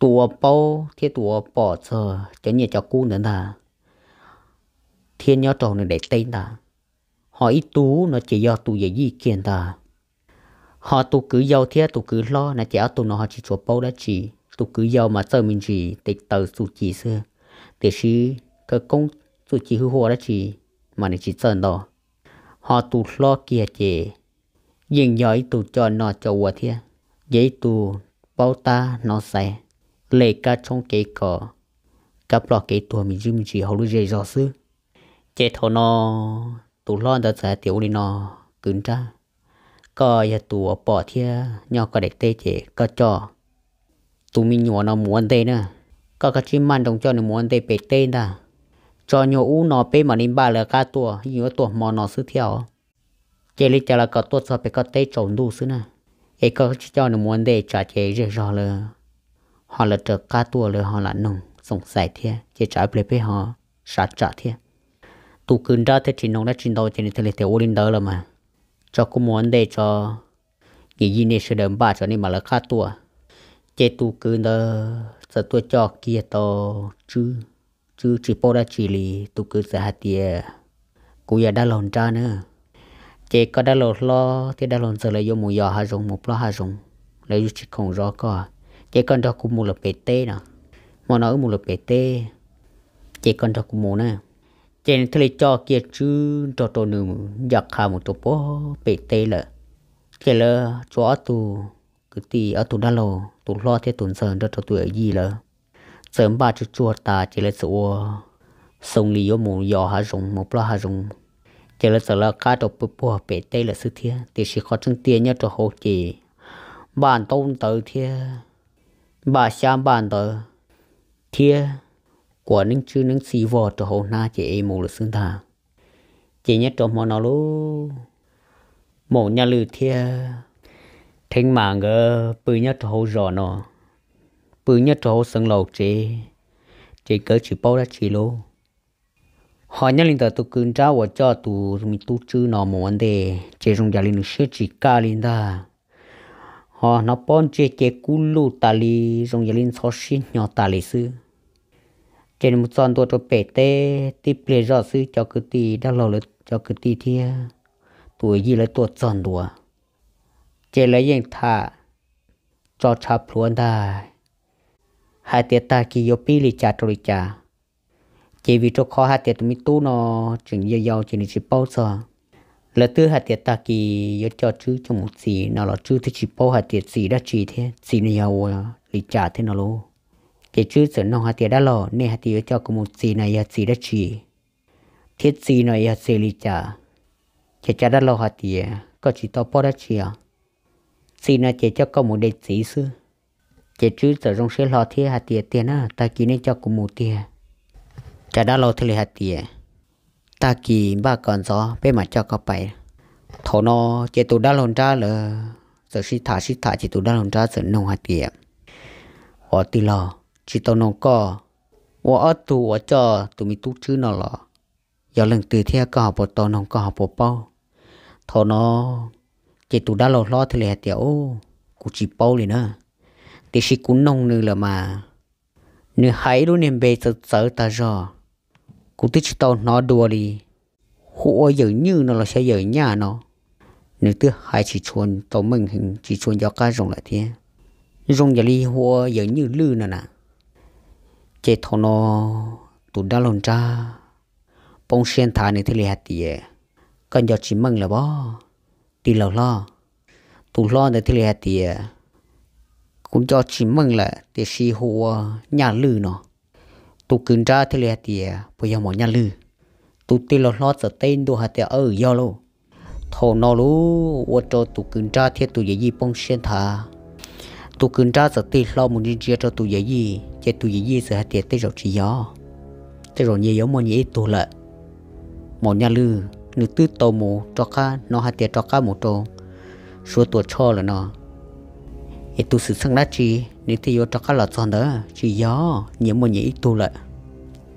tua po thiên tua bỏ chờ cho nhiều cho cũ nữa ta thiên nhớ trâu này để tên ta họ ít tú, nó chỉ do tu vậy gì kiện ta họ tu cứ giàu thế tu cứ lo nó chỉ tu nó, họ chỉ chùa bao đã chỉ. Tu cứ giàu mà giờ mình chỉ để tờ sụ chỉ xưa. Để chỉ cơ công sụ chỉ hư hoa đã chỉ, mà nó chỉ chân đó họ tu lo kia chỉ nhưng giỏi tu cho nó cho qua thế. Giấy tu bao ta, nó sai lệ cả trong cái cỏ cặp lọ cái tuổi mình chỉ mình chỉ hầu lúc dễ rõ sư chế thọ nó tụ lo đã giải tiểu đi nó cứng ra có ya tụ bỏ thia nhỏ có đẹp tê chế có cho. Tụ mình nhỏ nó muốn tê nữa có cái chim man đồng cho nó muốn tê bể tê nữa, cho nhỏ u nó bê mà nên ba là ca tua nhiều tua mò nó sư theo chế lý cho là có tua sao bê có tê trộn đủ sư nè ấy có cho nó muốn tê trả chế dễ rồi là họ là trở cá tua rồi họ là nông sống sài thế chế trả bề bề họ sát trả thế tụ cứng ra thế chỉ nông đã chín đầu thì thế ô linh đời là mà. Cho cũng muốn để cho nghĩ gì này sẽ đầm ba cho nên mà là ca tua. Chế tụ cứng đó sẽ tôi cho kia to, chứ chứ chỉ bỏ ra chỉ lì tụ cứng sẽ hạt tiền cũng giờ đã lòn ra nữa. Chế có đã lột lo thì đã lòn giờ là vô mù giò hà rồng một lo hà rồng. Lấy chỉ không rõ coi chỉ còn cho cũng một là bể tê nè mà nói một là bể tê chế con cho cũng mù nè. Trên thế cho kia chứ, cho tôi nữ giặc hà một tổ bó bể tê lợ. Cái là cho tu cứ tì ở tu đa lô tu lo thế tuần sơn cho tôi ở gì là sớm ba chú chua ta chỉ là sự sông lý ở mù giò hà rồng một lo hà rồng chỉ là sợ là cá đồ bự bò bể tê là sư thiên thì chỉ khó chân tiền nhớ cho hồ chỉ bản tôn tự thiên bà xem bàn tờ thiên của những chữ những xì vò cho hồ na chị em mù là xương thà chị nhất trong món nó lú. Mổ nhà lư thia. Thính mạng gờ bự nhất cho hồ rõ nó bự nhất cho hồ sân lầu chị chị cỡ chỉ bao ra chị lô họ nhà linh tờ tu cưng trao và cho tu mình tu chữ nó một vấn đề chị dùng gia linh sẽ chỉ ca linh ta họ nó bọn chế chế cú lù tà lì rong yà linh xó xin nhỏ tà lì sư trên một son tua cho bể tê tì lệ rõ sư cho cứ tì đã lâu lực cho cứ tì thia tuổi gì là tua tròn đùa. Chế lấy yên thả cho cha luôn ta hai tiệt ta kỳ yo pi lì cha trôi cha chế vì cho khó hai tiệt mi tu nó, chừng giờ giàu chỉ chỉ bao giờ là tư hạt tiệt ta kỳ yo cho chữ cho một gì nào là chữ thì chỉ bao hạt tiệt gì đã chỉ thế. Gì này giàu à, lì trả thế nào luôn cái chữ sợ nông hạt tiền đã lò nên hạt tiền cho có một gì này hạt gì đã chỉ thiết gì này hạt gì lì trả. Cái trả đã lò hạt tiền có chỉ to bao đã chỉ à? Gì này chỉ cho có một đề gì sư. Cái chữ sợ trong sẽ lò thế hạt tiền tiền á, ta kỳ nên cho có một tiền trả đã lò thiết hạt tiền ta kỳ ba còn gió bên mà cho có bảy thổ nó chế tụ đã lòn ra là giờ sĩ thả sĩ thả chế tụ đã lòn ra giờ nông hạt tiệm, ở tì lò chỉ tao nông co. Họ ở tu ở cho tụi mình tu chứ nó lò. Giờ lần từ theo có học bộ tao nông có học bộ bao thổ nó chế tụ đã lồn lo thì là tiểu cụ chỉ bao liền nữa thì xí cún nông nữa là mà. Nếu hãy luôn niềm bề sợ sợ ta rồi cũng tích tao nó đùa đi. Hũ giờ như nó là sẽ giờ nhà nó. Nếu thứ hai chỉ chuồn tao mình hình chỉ chuồn cho cá rồng lại thế. Rồng giờ đi hũ giờ như lư nè nè. Chế thọ nó tụ đã lon cha, bông sen thả này thì lì hạt tiề cần giờ chỉ mừng là bó. Tì lầu lo. Tụ lo này thì lì hạt tiề cũng cho chỉ mừng là để xì hũ nhà lư nó tu cứng ra thì là thì bây giờ mọi nhà lư. Tu tê lo lo sợ tên đồ hạt ở do lô, thổ nó lu ô cho tu cứng ra thì tu gì bông xuyên thà tu cứng ra sợ tê lo một đi chia cho tu gì chỉ tu gì sợ hạt tê rồi chỉ gió tê rồi nhiều giống mọi nhị tu lại một nhà lư nữ tư tàu mù cho cá nó hạt cho cá một trâu số tuổi cho là nó. Ít tu sự sang đá chi nếu thì vô cho cá là chọn đó chỉ gió nhiều một nhị tu lại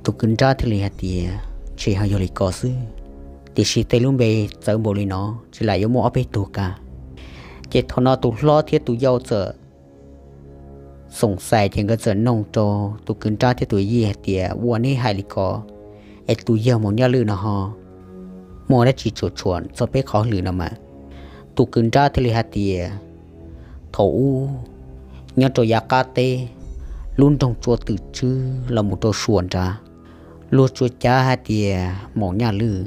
tu cứng ra thì liền hạt tiền chỉ hay vô lịch có sư thì chỉ tay luôn bề giờ bộ lì nó chỉ là yếu một bề tu cả chỉ thằng nó tu lo thiết tu giàu giờ song sai thì cái giờ nông cho tu cứng ra thì tu gì hạt tiềnวันนี้hay lịch có ai tu giàu một nhà lư nó ho mua đã chỉ chuột chuột cho bé khó lử nào mà tu cứng ra thì hạt tiền thấu nhớ cho giá cá tê, luôn trong chùa tự chư là một trò suôn ra. Luôn chùa cha hai tiền mỏ nhà lư.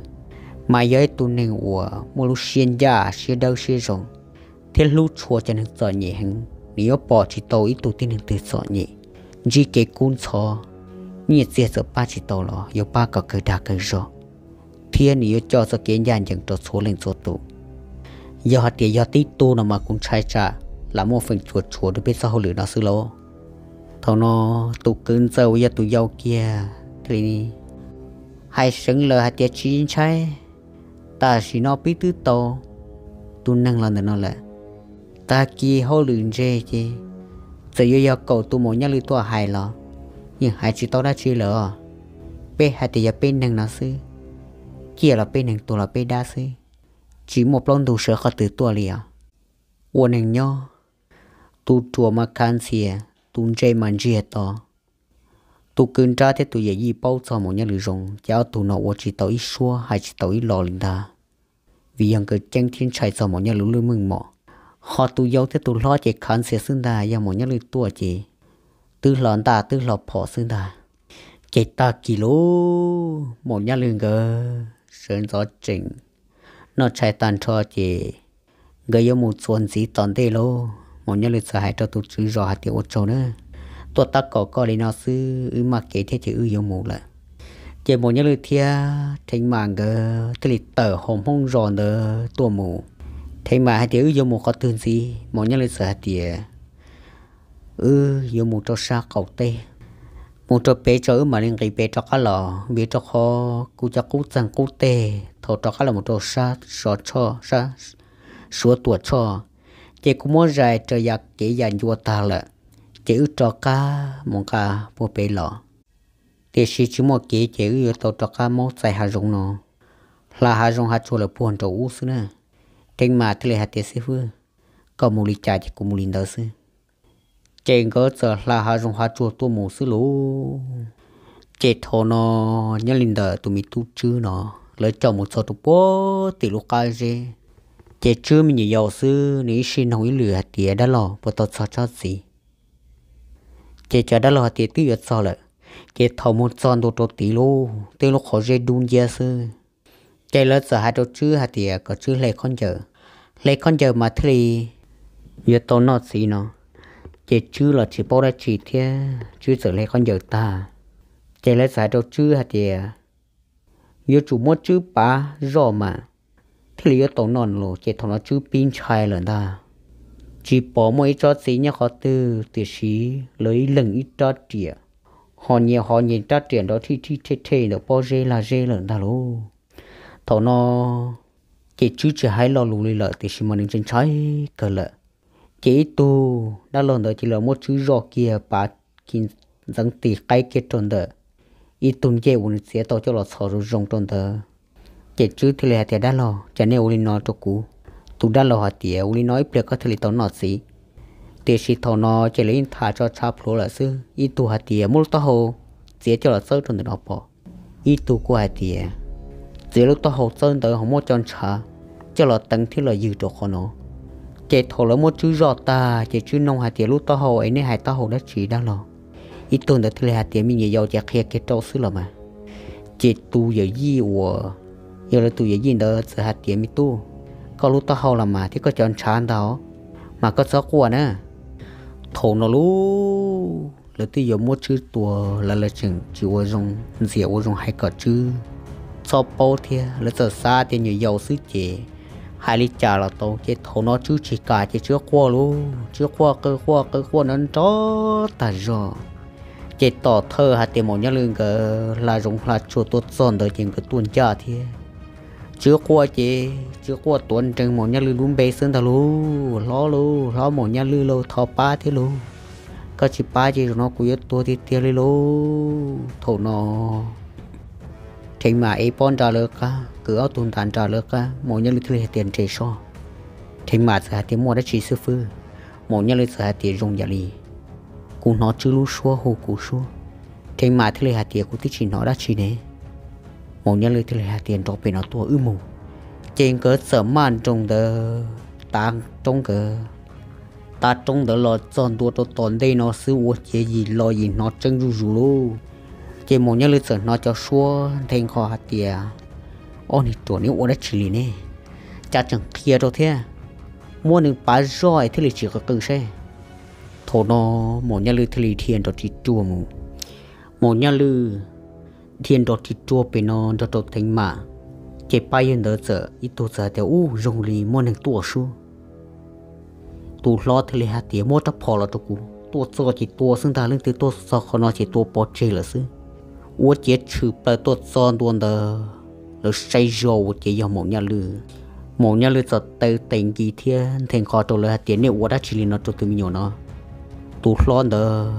Mà giới tu nên của mua lúc xiên gia xiên đâu xiên rồng thế lúc chùa cho nên sợ nhẹ hẳn nếu bỏ chỉ tàu ít tu tin nên tự sợ nhẹ. Chỉ cái cún cho nhiệt sẽ sợ ba chỉ tàu lo yêu ba có cơ đa cơ rồi thiên nếu cho sợ kiến gian chẳng cho số lên số tụ giờ hạt tiền giờ tí tu nào mà cũng sai trả là một phần chuột chuột được biết sao lửa nó sư lô thằng nó tụ cứng sâu giờ tụ dâu kia. Thì hai sinh lờ hai tia chín trái. Ta chỉ nó biết tư tổ tu năng lần nó lại ta kia hô lửa dê chứ giờ yêu yêu cầu tu mỗi nhà lửa tua hài lọ, nhưng hai chỉ tao đã chỉ lỡ. Bé hai tia bên năng nó sư kia là bên năng tu là bên đa sư chỉ một lon đủ sợ khó từ tua liền quân nhau tu chùa mà can xìa tu chơi mà chia to. Tu cưng tra thế tu dễ gì bao cho một nhà lửa rồng cháu tu nó chỉ tàu ít xua hay chỉ tao ít lò linh ta vì hàng cái chân thiên chạy cho một nhà lửa lửa mừng mỏ họ tu giàu thế tu lo chỉ can xìa xưng ta ya một nhà lửa tua chỉ tư lòn ta tư lọ phỏ xưng ta chỉ ta kilo một nhà lửa gờ sơn gió chỉnh nó chạy tàn cho chỉ gây một xuân gì tòn tê lô một nhân lực sử hai cho tụt chữ rõ hạt tiêu ốt châu nữa. Tụt ta có có đi nó sư ư mà kế thế thì ư yếu mù lại chỉ một nhân lực thia thành mạng gờ cái lịch tờ hồng hông ròn đờ tua mù. Thành mà hạt tiêu ư yếu mù có thương gì? Một nhân lực sử hạt tiêu ư yếu mù cho xa cầu tê. Một cho bé cho ư mà nên cái bé cho cá lò bé cho khó cú cho cú chẳng cú tê. Thầu cho cá là một cho xa sọ cho xa sửa tuổi cho chỉ cũng muốn dài cho giặc chỉ dành vua ta là chỉ cho cá một cá một bể lọ. Thì chỉ chỉ một cái chỉ yêu tổ cho cá một sai hà rong nó là hà rong hà chua là buồn cho u xứ nè. Trên mà thì hạt tiền sư phụ có một lì chả chỉ có một lì đó sư. Trên có giờ là hà rong hà chua tôi một sư lú chỉ thô nó nhớ lì đó tụi mình tu chứ nó lấy cho một số tụ bố tỷ lục cái gì chế chưa mình nhiều sư ní xin không lửa lừa tía đã lò bộ tao cho cho gì chế cho đã lò tía cứ yết sao lợ chế thầu một son đồ đồ tí lô tê lô khó dễ đun dê sư chế lỡ sợ hai đồ chư hạt tía có chư lệ con giờ lệ con giờ mà thì yết tao nó gì nó chế chư là chỉ bao ra chỉ thế chư sợ lệ con giờ ta. Chế lỡ sợ đồ chư hạt tía yết chủ một chư ba rõ mà thì lý tổ nón lô chỉ thằng nó chú pin chai lần ta. Chỉ bỏ mỗi cho xí nhá khó tư từ xí lấy lần ít cho tiền họ nhiều họ nhìn cho tiền đó thì thì thế thế nó bỏ giờ là giờ lần ta lô. Thằng nó chỉ chú chỉ hai lo lù lì lợi thì xí mà nên chân chai cờ lợt chỉ tu, đã lần đó chỉ là một chú rò kia bà kinh dân tì cái kết tròn đó ít tuần chơi uống sẽ tao cho là sợ rồi rong tròn đó chỉ chứ thì là thì đã lo cho nên uli nói cho cú. Tu đã lo hạt tiền uli nói bây có thể tao nói gì tiền sĩ thọ nó chỉ lấy thả cho cha pro là sư. Ít tu hạt tiền mua tao hồ chỉ cho là sơ trong đó bỏ ít tu của hạt tiền chỉ lúc tao hồ sơn tới không mua cho cha. Cho là tăng thì là dư cho khó nó. Chỉ thọ là một chữ rõ ta chỉ chữ nông hạt tiền lúc tao hồ ấy nên hạt tao hồ đã chỉ đã lo ít tu được thì là tiền mình nhiều giàu chặt kia cái trâu sư là mà. Chỉ tu giờ gì của giờ là tụi gì đó sẽ hạt tiền mi tu. Có lúc tao hầu làm mà thì có chọn chán đó mà có sợ qua nữa thổ nó lu. Là tụi giờ mua chữ tua là là chừng chỉ ở trong dĩa ở trong hai cái chữ cho bao thì là giờ xa thì nhiều giàu sức chế hai lít trà là tôi chế thổ nó chứ chỉ cả chế chưa qua luôn chưa qua cơ qua cơ qua nó cho ta rồi chế tỏ thơ hạt tiền một nhà lưng cái là dùng là chỗ tốt son đời tiền cái tuần cha thì chưa qua chị, chưa qua tuần trừng một nhà lư luôn bê sơn ta luôn. Lo luôn, lo một nhà lương lâu thọ ba thế lú có chỉ ba chị nó cũng tua thì thì tiền lú thổ nó thế mà ấy bon trả lời cả cứ ở tuần tàn trả lời cả. Một nhà lương thuê tiền chế so. Thế mà sẽ tiền mua đã chỉ sư phư. Một nhà lư sẽ tiền dùng giả lì. Cú nó chưa lu xua, hồ cú xua. Thế mà thế là hạt tiền cú tí chỉ nó đã chỉ đấy một nhân lực thế là tiền cho bên nó tua ư mù. Trên cơ sở màn trong đó ta trong cơ ta trong đó lo chọn tua cho toàn đây nó sư vô chế gì, lo gì nó chân ru ru lô trên một nhân lực sở nó cho xua, thành kho hạt tiền ô này tuổi nếu ô đã chỉ nè cha chẳng kia đâu thế. Mua những bá roi thì là chỉ có cần xe. Thổ nó, một nhà lư thì thiền cho chỉ chua mù. Một nhà lư thiên đó chỉ chua bên nó đó đó thành mà chế bay yên đỡ giờ ít tổ giờ theo u rong lì mua những tổ su tu lo thì hạt tiền mua tập phò là tụ cú tổ giờ chỉ tổ xưng ta lưng từ tổ sao khó nó chỉ tổ bỏ chơi là sư u chế trừ bài tổ son tuần đờ là say rượu chế do một nhà lư một nhà lư giờ tới tình kỳ thiên thành khó tổ là tiền nếu u đã chỉ nó cho tụi mình nó tu lo đờ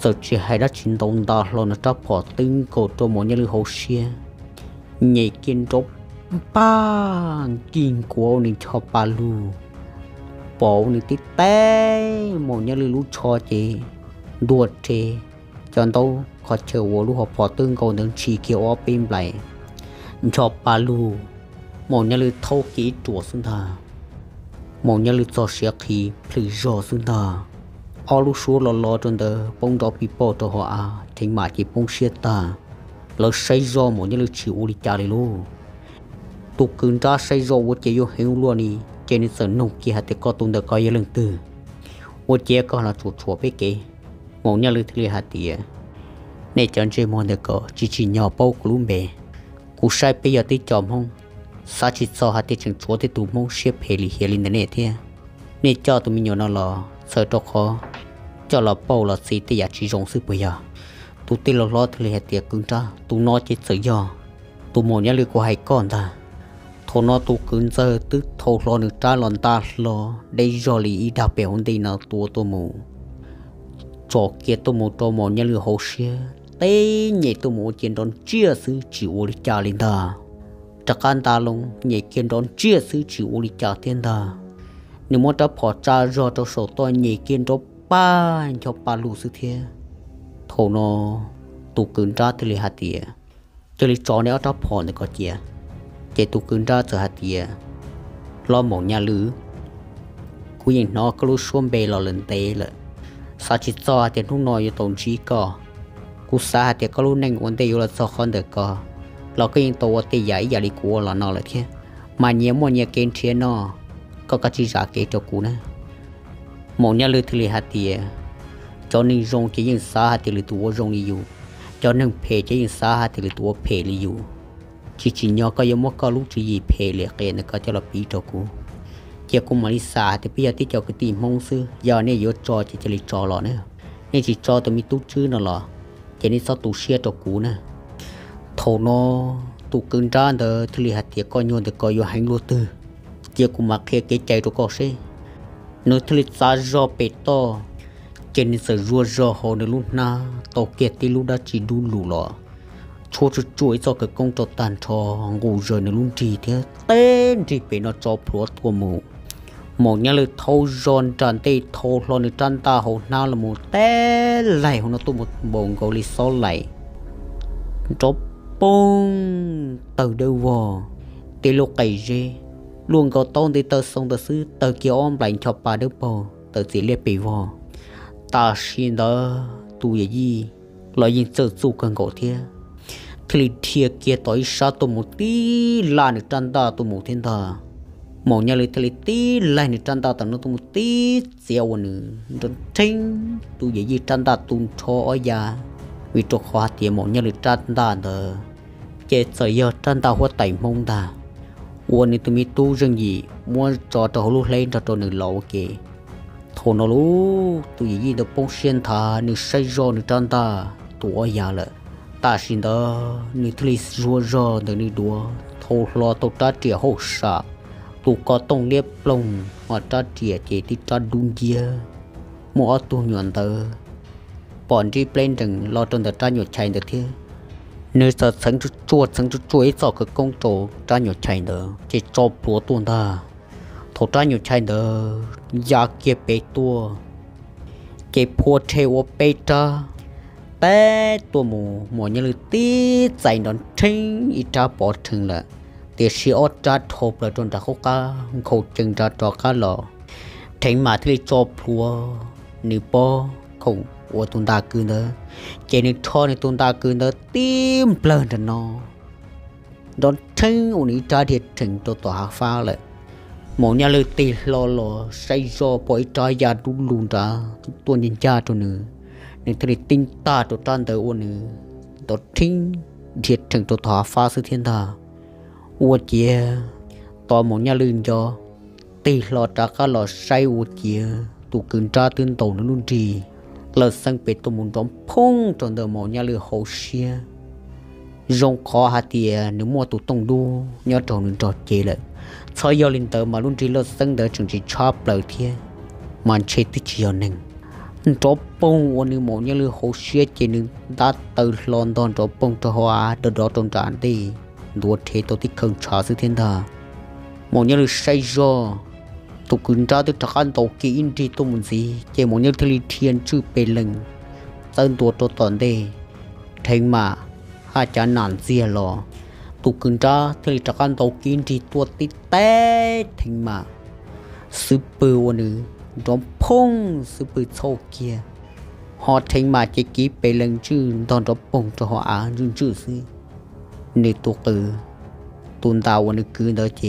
giờ chỉ hay đã chính đồng đa lo nó chấp bỏ tinh cổ cho mỗi nhà lưu hậu xe nhảy kiên chốt ba kiên của nên cho ba lu bỏ nên tí té nhà lưu lu cho chị đuột chị cho đâu khó chờ vô lu họ bỏ tinh cổ nên chỉ kiểu ở bên lại. Cho ba lu nhà lưu thâu kỹ chùa sinh thà. Mỗi nhà lưu cho xe khí phơi rõ sinh thà ở lúc số lo lo trong đó bông đó bị bỏ cho họ à thì mà chỉ bông xe ta lỡ xây ra một những lời chịu đi trả lại luôn tụ cứng ra xây ra vô chế vô hiểu luôn đi chế nên sợ nông kia hạt có tụng được coi lần từ vô chế có là chuột chuột bé kì một những lời thứ hạt tiền này chẳng chế mòn được có chỉ chỉ nhỏ bao của luôn bè cú sai bây giờ tí chòm không sao chỉ cho hạt tiền chẳng chuột thì tụ mông xếp hề lì hề lì nè nè thế này cho tụi mình nhỏ nó lò sợ cho khó cho là bao là gì thì chỉ dùng sự bây giờ tụ tin là lo thì là tiệt cứng ra tụ nói chết sợ giờ tụ một nhà lưu của hai con ta. Thô nó tụ cứng giờ tức. Thô lo được trả lon ta lo. Đây rồi lì ý đào bèo đi nào tụ tụ mù cho kia tụ mù cho một nhà lưu hồ xia. Tê nhẹ tụ mù chiến đón chia sự chịu đi trả lên ta. Chắc anh ta luôn nhẹ chiến đón chia sự chịu đi trả tiền ta. Nếu muốn ta bỏ ra rồi cho số tôi nhị kiên đón ba cho ba lù sư thiê thổ nó tụ cứng ra thì lì hạt tiền cho lì chó nếu ta bỏ thì có chia chế tụ cứng ra cho hạt tiền lo mổ nhà lứ. Cú nhìn nó có lúc xuống bề lo lần tế 了 sao chỉ cho tiền lúc nói tổng chí có cú xa tiền có lúc nâng vấn đề là cho con được có lo cái nhìn tổ tiền giải giải đi của là nó là thế. Mà nhiều một nhà kiến thiên nó. Có cái gì giả kế cho cú nè một nhà lừa thì hạt tiền cho nên rong chỉ những xã hạt tiền tua rong đi dù cho nên phê chỉ những xã hạt tiền tua phê đi dù chỉ chỉ nhỏ có giống một cái lúc chỉ gì phê liệt cái này có cho là bị cho cú chỉ cũng mà đi xã thì bây giờ tí cho cái tìm mong sư giờ này yếu cho chỉ chỉ cho lọ nữa nên chỉ cho tôi mi tu chứ nó lọ chỉ nên sao tu xia cho cú nè thầu nó tu cứng ra đó thì hạt tiền coi nhon được coi vô hành luôn tư chia cũng mặc kia cái chạy rồi có xe nếu thì xa rõ bể to trên sự rùa rõ hồ nơi luôn na to kia tí lúc đã chỉ đu lù lọ cho cho chuối cho cái công cho tàn cho, ngủ rồi nơi luôn trì thế, tên chỉ bị nó cho pro tua mù. Một nhà lực thâu giòn tràn tê thâu lo nữa tràn ta hồ na là một té lại hồ nó tu một bồn gấu lì xó lại chó bông từ đâu vào tê lô cày dê luôn có tôn thì tớ sống tớ sư tớ kia ôm lạnh cho bà đứa bò tớ chỉ liệt bị vò. Ta xin đó tu gì gì lo yên sự su cần gỗ thia. Thì thiệt kia tối sa tu một tí là được chân ta tu một thiên thờ. Một nhà lấy thì tí là được trăn ta tận nó tu một tí, xéo nữa rồi chính tu gì gì trăn ta tu cho ở nhà vì cho khóa thì một nhà lấy trăn ta thờ chế sợ giờ trăn ta hoa tẩy mông ta uốn này tụi mi tu rừng gì? Muốn cho cho lúc lên cho cho nữa lâu kì thổ nó lú tụi gì gì được bông xuyên thà nữa say rồi nữa trăn ta. Tụi ở nhà lại ta xin đó nữa tụi rùa rùa nữa nữa đùa thổ lo tụi ta chỉ hậu sạc tu có tông liếp lông họ cho trẻ chỉ thì cho đun chia mua tu nhuận tờ. Bọn đi lên đừng lo trong tờ cho nhiều chạy được thế nơi sợ sống chút chuột sống chút chuối cho cái công tổ cho nhiều chạy được chỉ cho bố tuần ta thổ cho nhiều chạy được giá kia bê tua. Cái phô theo ô bê ta té tua mù mù như là tí chạy đón trinh ít ra bỏ thừng lại thì sĩ ở cha thộp là trong cha khâu cá khâu chân cha cho cá lò thành mà thì cho phùa nữ bò khâu của tụi ta cứ nữa chỉ nên cho nên tụi ta cứ nữa tim lên cho nó. Đón chân ông ấy trả thiệt trình cho tòa hạ phá lại. Một nhà lưu tì lo lo, say do bói trả giá đu lùn ra tuần nhìn cha cho nữa nên thì tin ta cho tan tới ôn nữa đón chính thiệt trình cho tòa phá sự thiên thà ủa chia tòa một nhà lưu cho, tì lo trả cá lo say u chia tụ cường tra tương tổ nó luôn trì lợt sang bể tụ muốn đóng phong trong đời mỏ nhà lưng hậu xia. Rong khó hạt tiền nếu mua tụ tông đu nhớ trồng nên trò chế lại sau giờ lên tờ mà luôn trì lợt sang đỡ chừng chỉ chop lời màn mà chết tí chiều nâng trọ bông ôn nữ mỏ nhà lưng hậu xia chỉ nên đã từ London trọ bông trọ hoa, đợt đó trong tràn đi. Đua thế tôi thích không trả sự thiên thà mỏ nhân lực say ตุกินจ้าตุทักอันโตกีอินทีตุมุนสีเจมงยังทลีเทียนชื่อเป็นลึงตั้งตัวตัวตอนเดทงมาอาจารย์นานเสียรอตุกินจ้าทลีทักอันโตกีอินทีตัวติดเต้ทงมาซื้อปืนวันนึงดอมพงซื้อปืนโชเกียฮอเทงมาเจกีเป็นลึงชื่อตอนดอมพงจะหออาจุนชื่อสิในตัวเกือตุนตาวันนึงกือเดเจ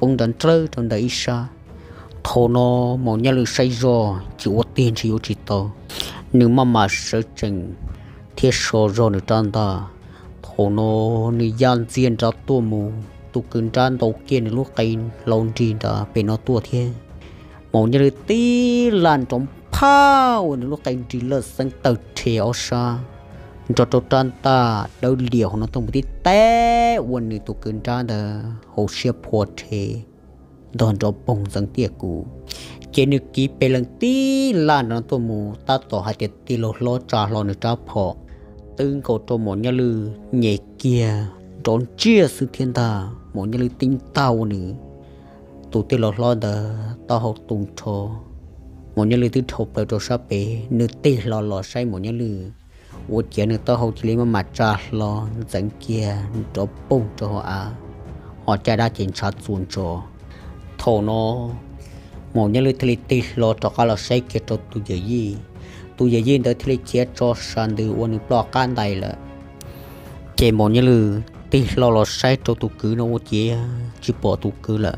bông đàn trơ trong đại xa, thô nó mỏ nhà lư say giò chỉ có tiền chỉ có chỉ tao nếu mà mà sợ chừng thiết số rồi nữa tan ta thô nó nếu gian diện ra tua mù tu cần tan tàu kia nếu lúc cây lon tin ta bên nó tua thế mỏ nhà lư tí lan trong phao nếu lúc cây chỉ lơ sang tàu theo xa cho cho ta ta đâu liều nó tông tí té. Quần đi tụ cơn ra đờ hồ xe phò thế. Đòn cho bông dân tiệc cũ. Chế nữ ký bê lần tí là nó tụ mù ta tổ hai tiệt tí lô lô trà lô nữ trà phò tương cầu cho mỏ nhà lư nhẹ kia trốn chia sự thiên ta, mỏ nhà lư tinh tao nữ. Tụ tí lô lô đờ ta học tùng cho mỏ nhà lư tư thọc bèo cho sa bê nữ tí lò lò say mỏ nhà lư. 我见那到后期里面嘛扎了，整件都蹦着啊，họ cha đã chính xác chuẩn cho thổ nó một nhân lực thì tì lo cho cả là xây kết cho tu giờ gì tu giờ gì đó thì chết cho sản từ quân lo can đây là chế một nhân lực tì lo lo xây cho tu cứ nó chế chỉ bỏ tu cứ là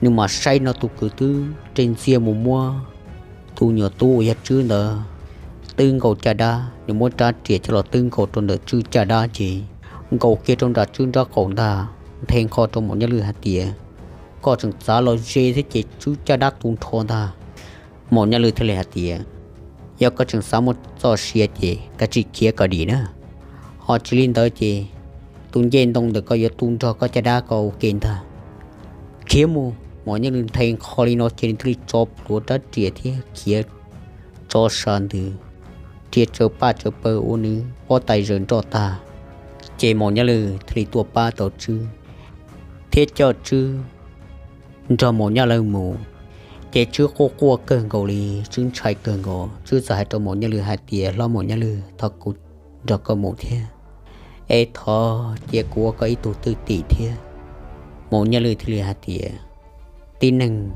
nhưng mà xây nó tu cứ thứ trên xe mùa mua tu nhỏ tu ya chứ nữa Tương cầu cha đa nếu muốn trả tiền cho là tương cầu trong đợt chữ cha đa chỉ. Cầu kia trong đợt chữ ra cầu đa thêm kho trong một nhà lừa hạt tiền có chừng giá lo dễ thế chỉ chữ cha đa tung thôn ta một nhà lừa thế hạt tiền giờ có chừng sáu một cho xe chỉ cái chỉ kia có đi nữa. Họ chỉ lên tới chỉ tung trên đông được coi giờ tung cho có cha đa cầu kiện ta kia mu mọi nhà lừa thêm kho lên nó trên thứ chop của đất tiền thế kia cho sàn từ tiệt cho ba cho bơ ô nữ o tay rợn cho ta chế mỏ nhá lừ thì tua ba tổ chư thế cho chư cho mỏ nhá lừ mù. Chế chư cô cô cơn gầu lì chứng chạy cơn gầu chưa giải cho mỏ nhá lừ hai tìa, lo mỏ nhá lừ thật cút cho có một thế ê thọ chế của có ý tụ tư tỷ thế mỏ nhá lừ thì lì hai tìa. Tin nâng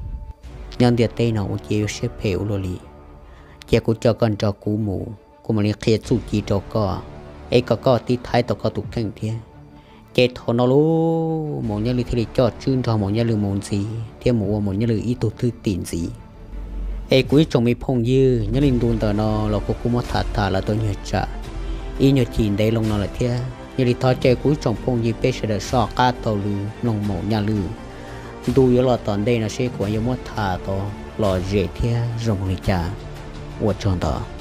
nhân địa tây nào chế xếp hiệu lì. Chế của cho con cho cú mù. กูมันเขียนสู้จีโจก็ไอ้ก็ก็ที่ไทยตก็ตุกแข่งเทียเจทอนอลูมองเนี่ยลือที่จอดชื่นทอมองเนี่ยลือมนสีเทียหมูมองเนี่ยลืออีตุตื้อตีนสีไอ้กูจงมีพงยื้อเนี่ยลินดูนต่อนอเราก็กูมาถาถาละตัวเนี่ยจะอีเนี่ยจีนได้ลงนอละเทียเนี่ยลิทอเจกูจงพงยื้อเป็ดเสด็จซอกกาตัวลือลงหมูเนี่ยลือดูยลอตอนได้นะเชกวยมดถาต่อหล่อเจเทียรงริจาอวดจอนต่อ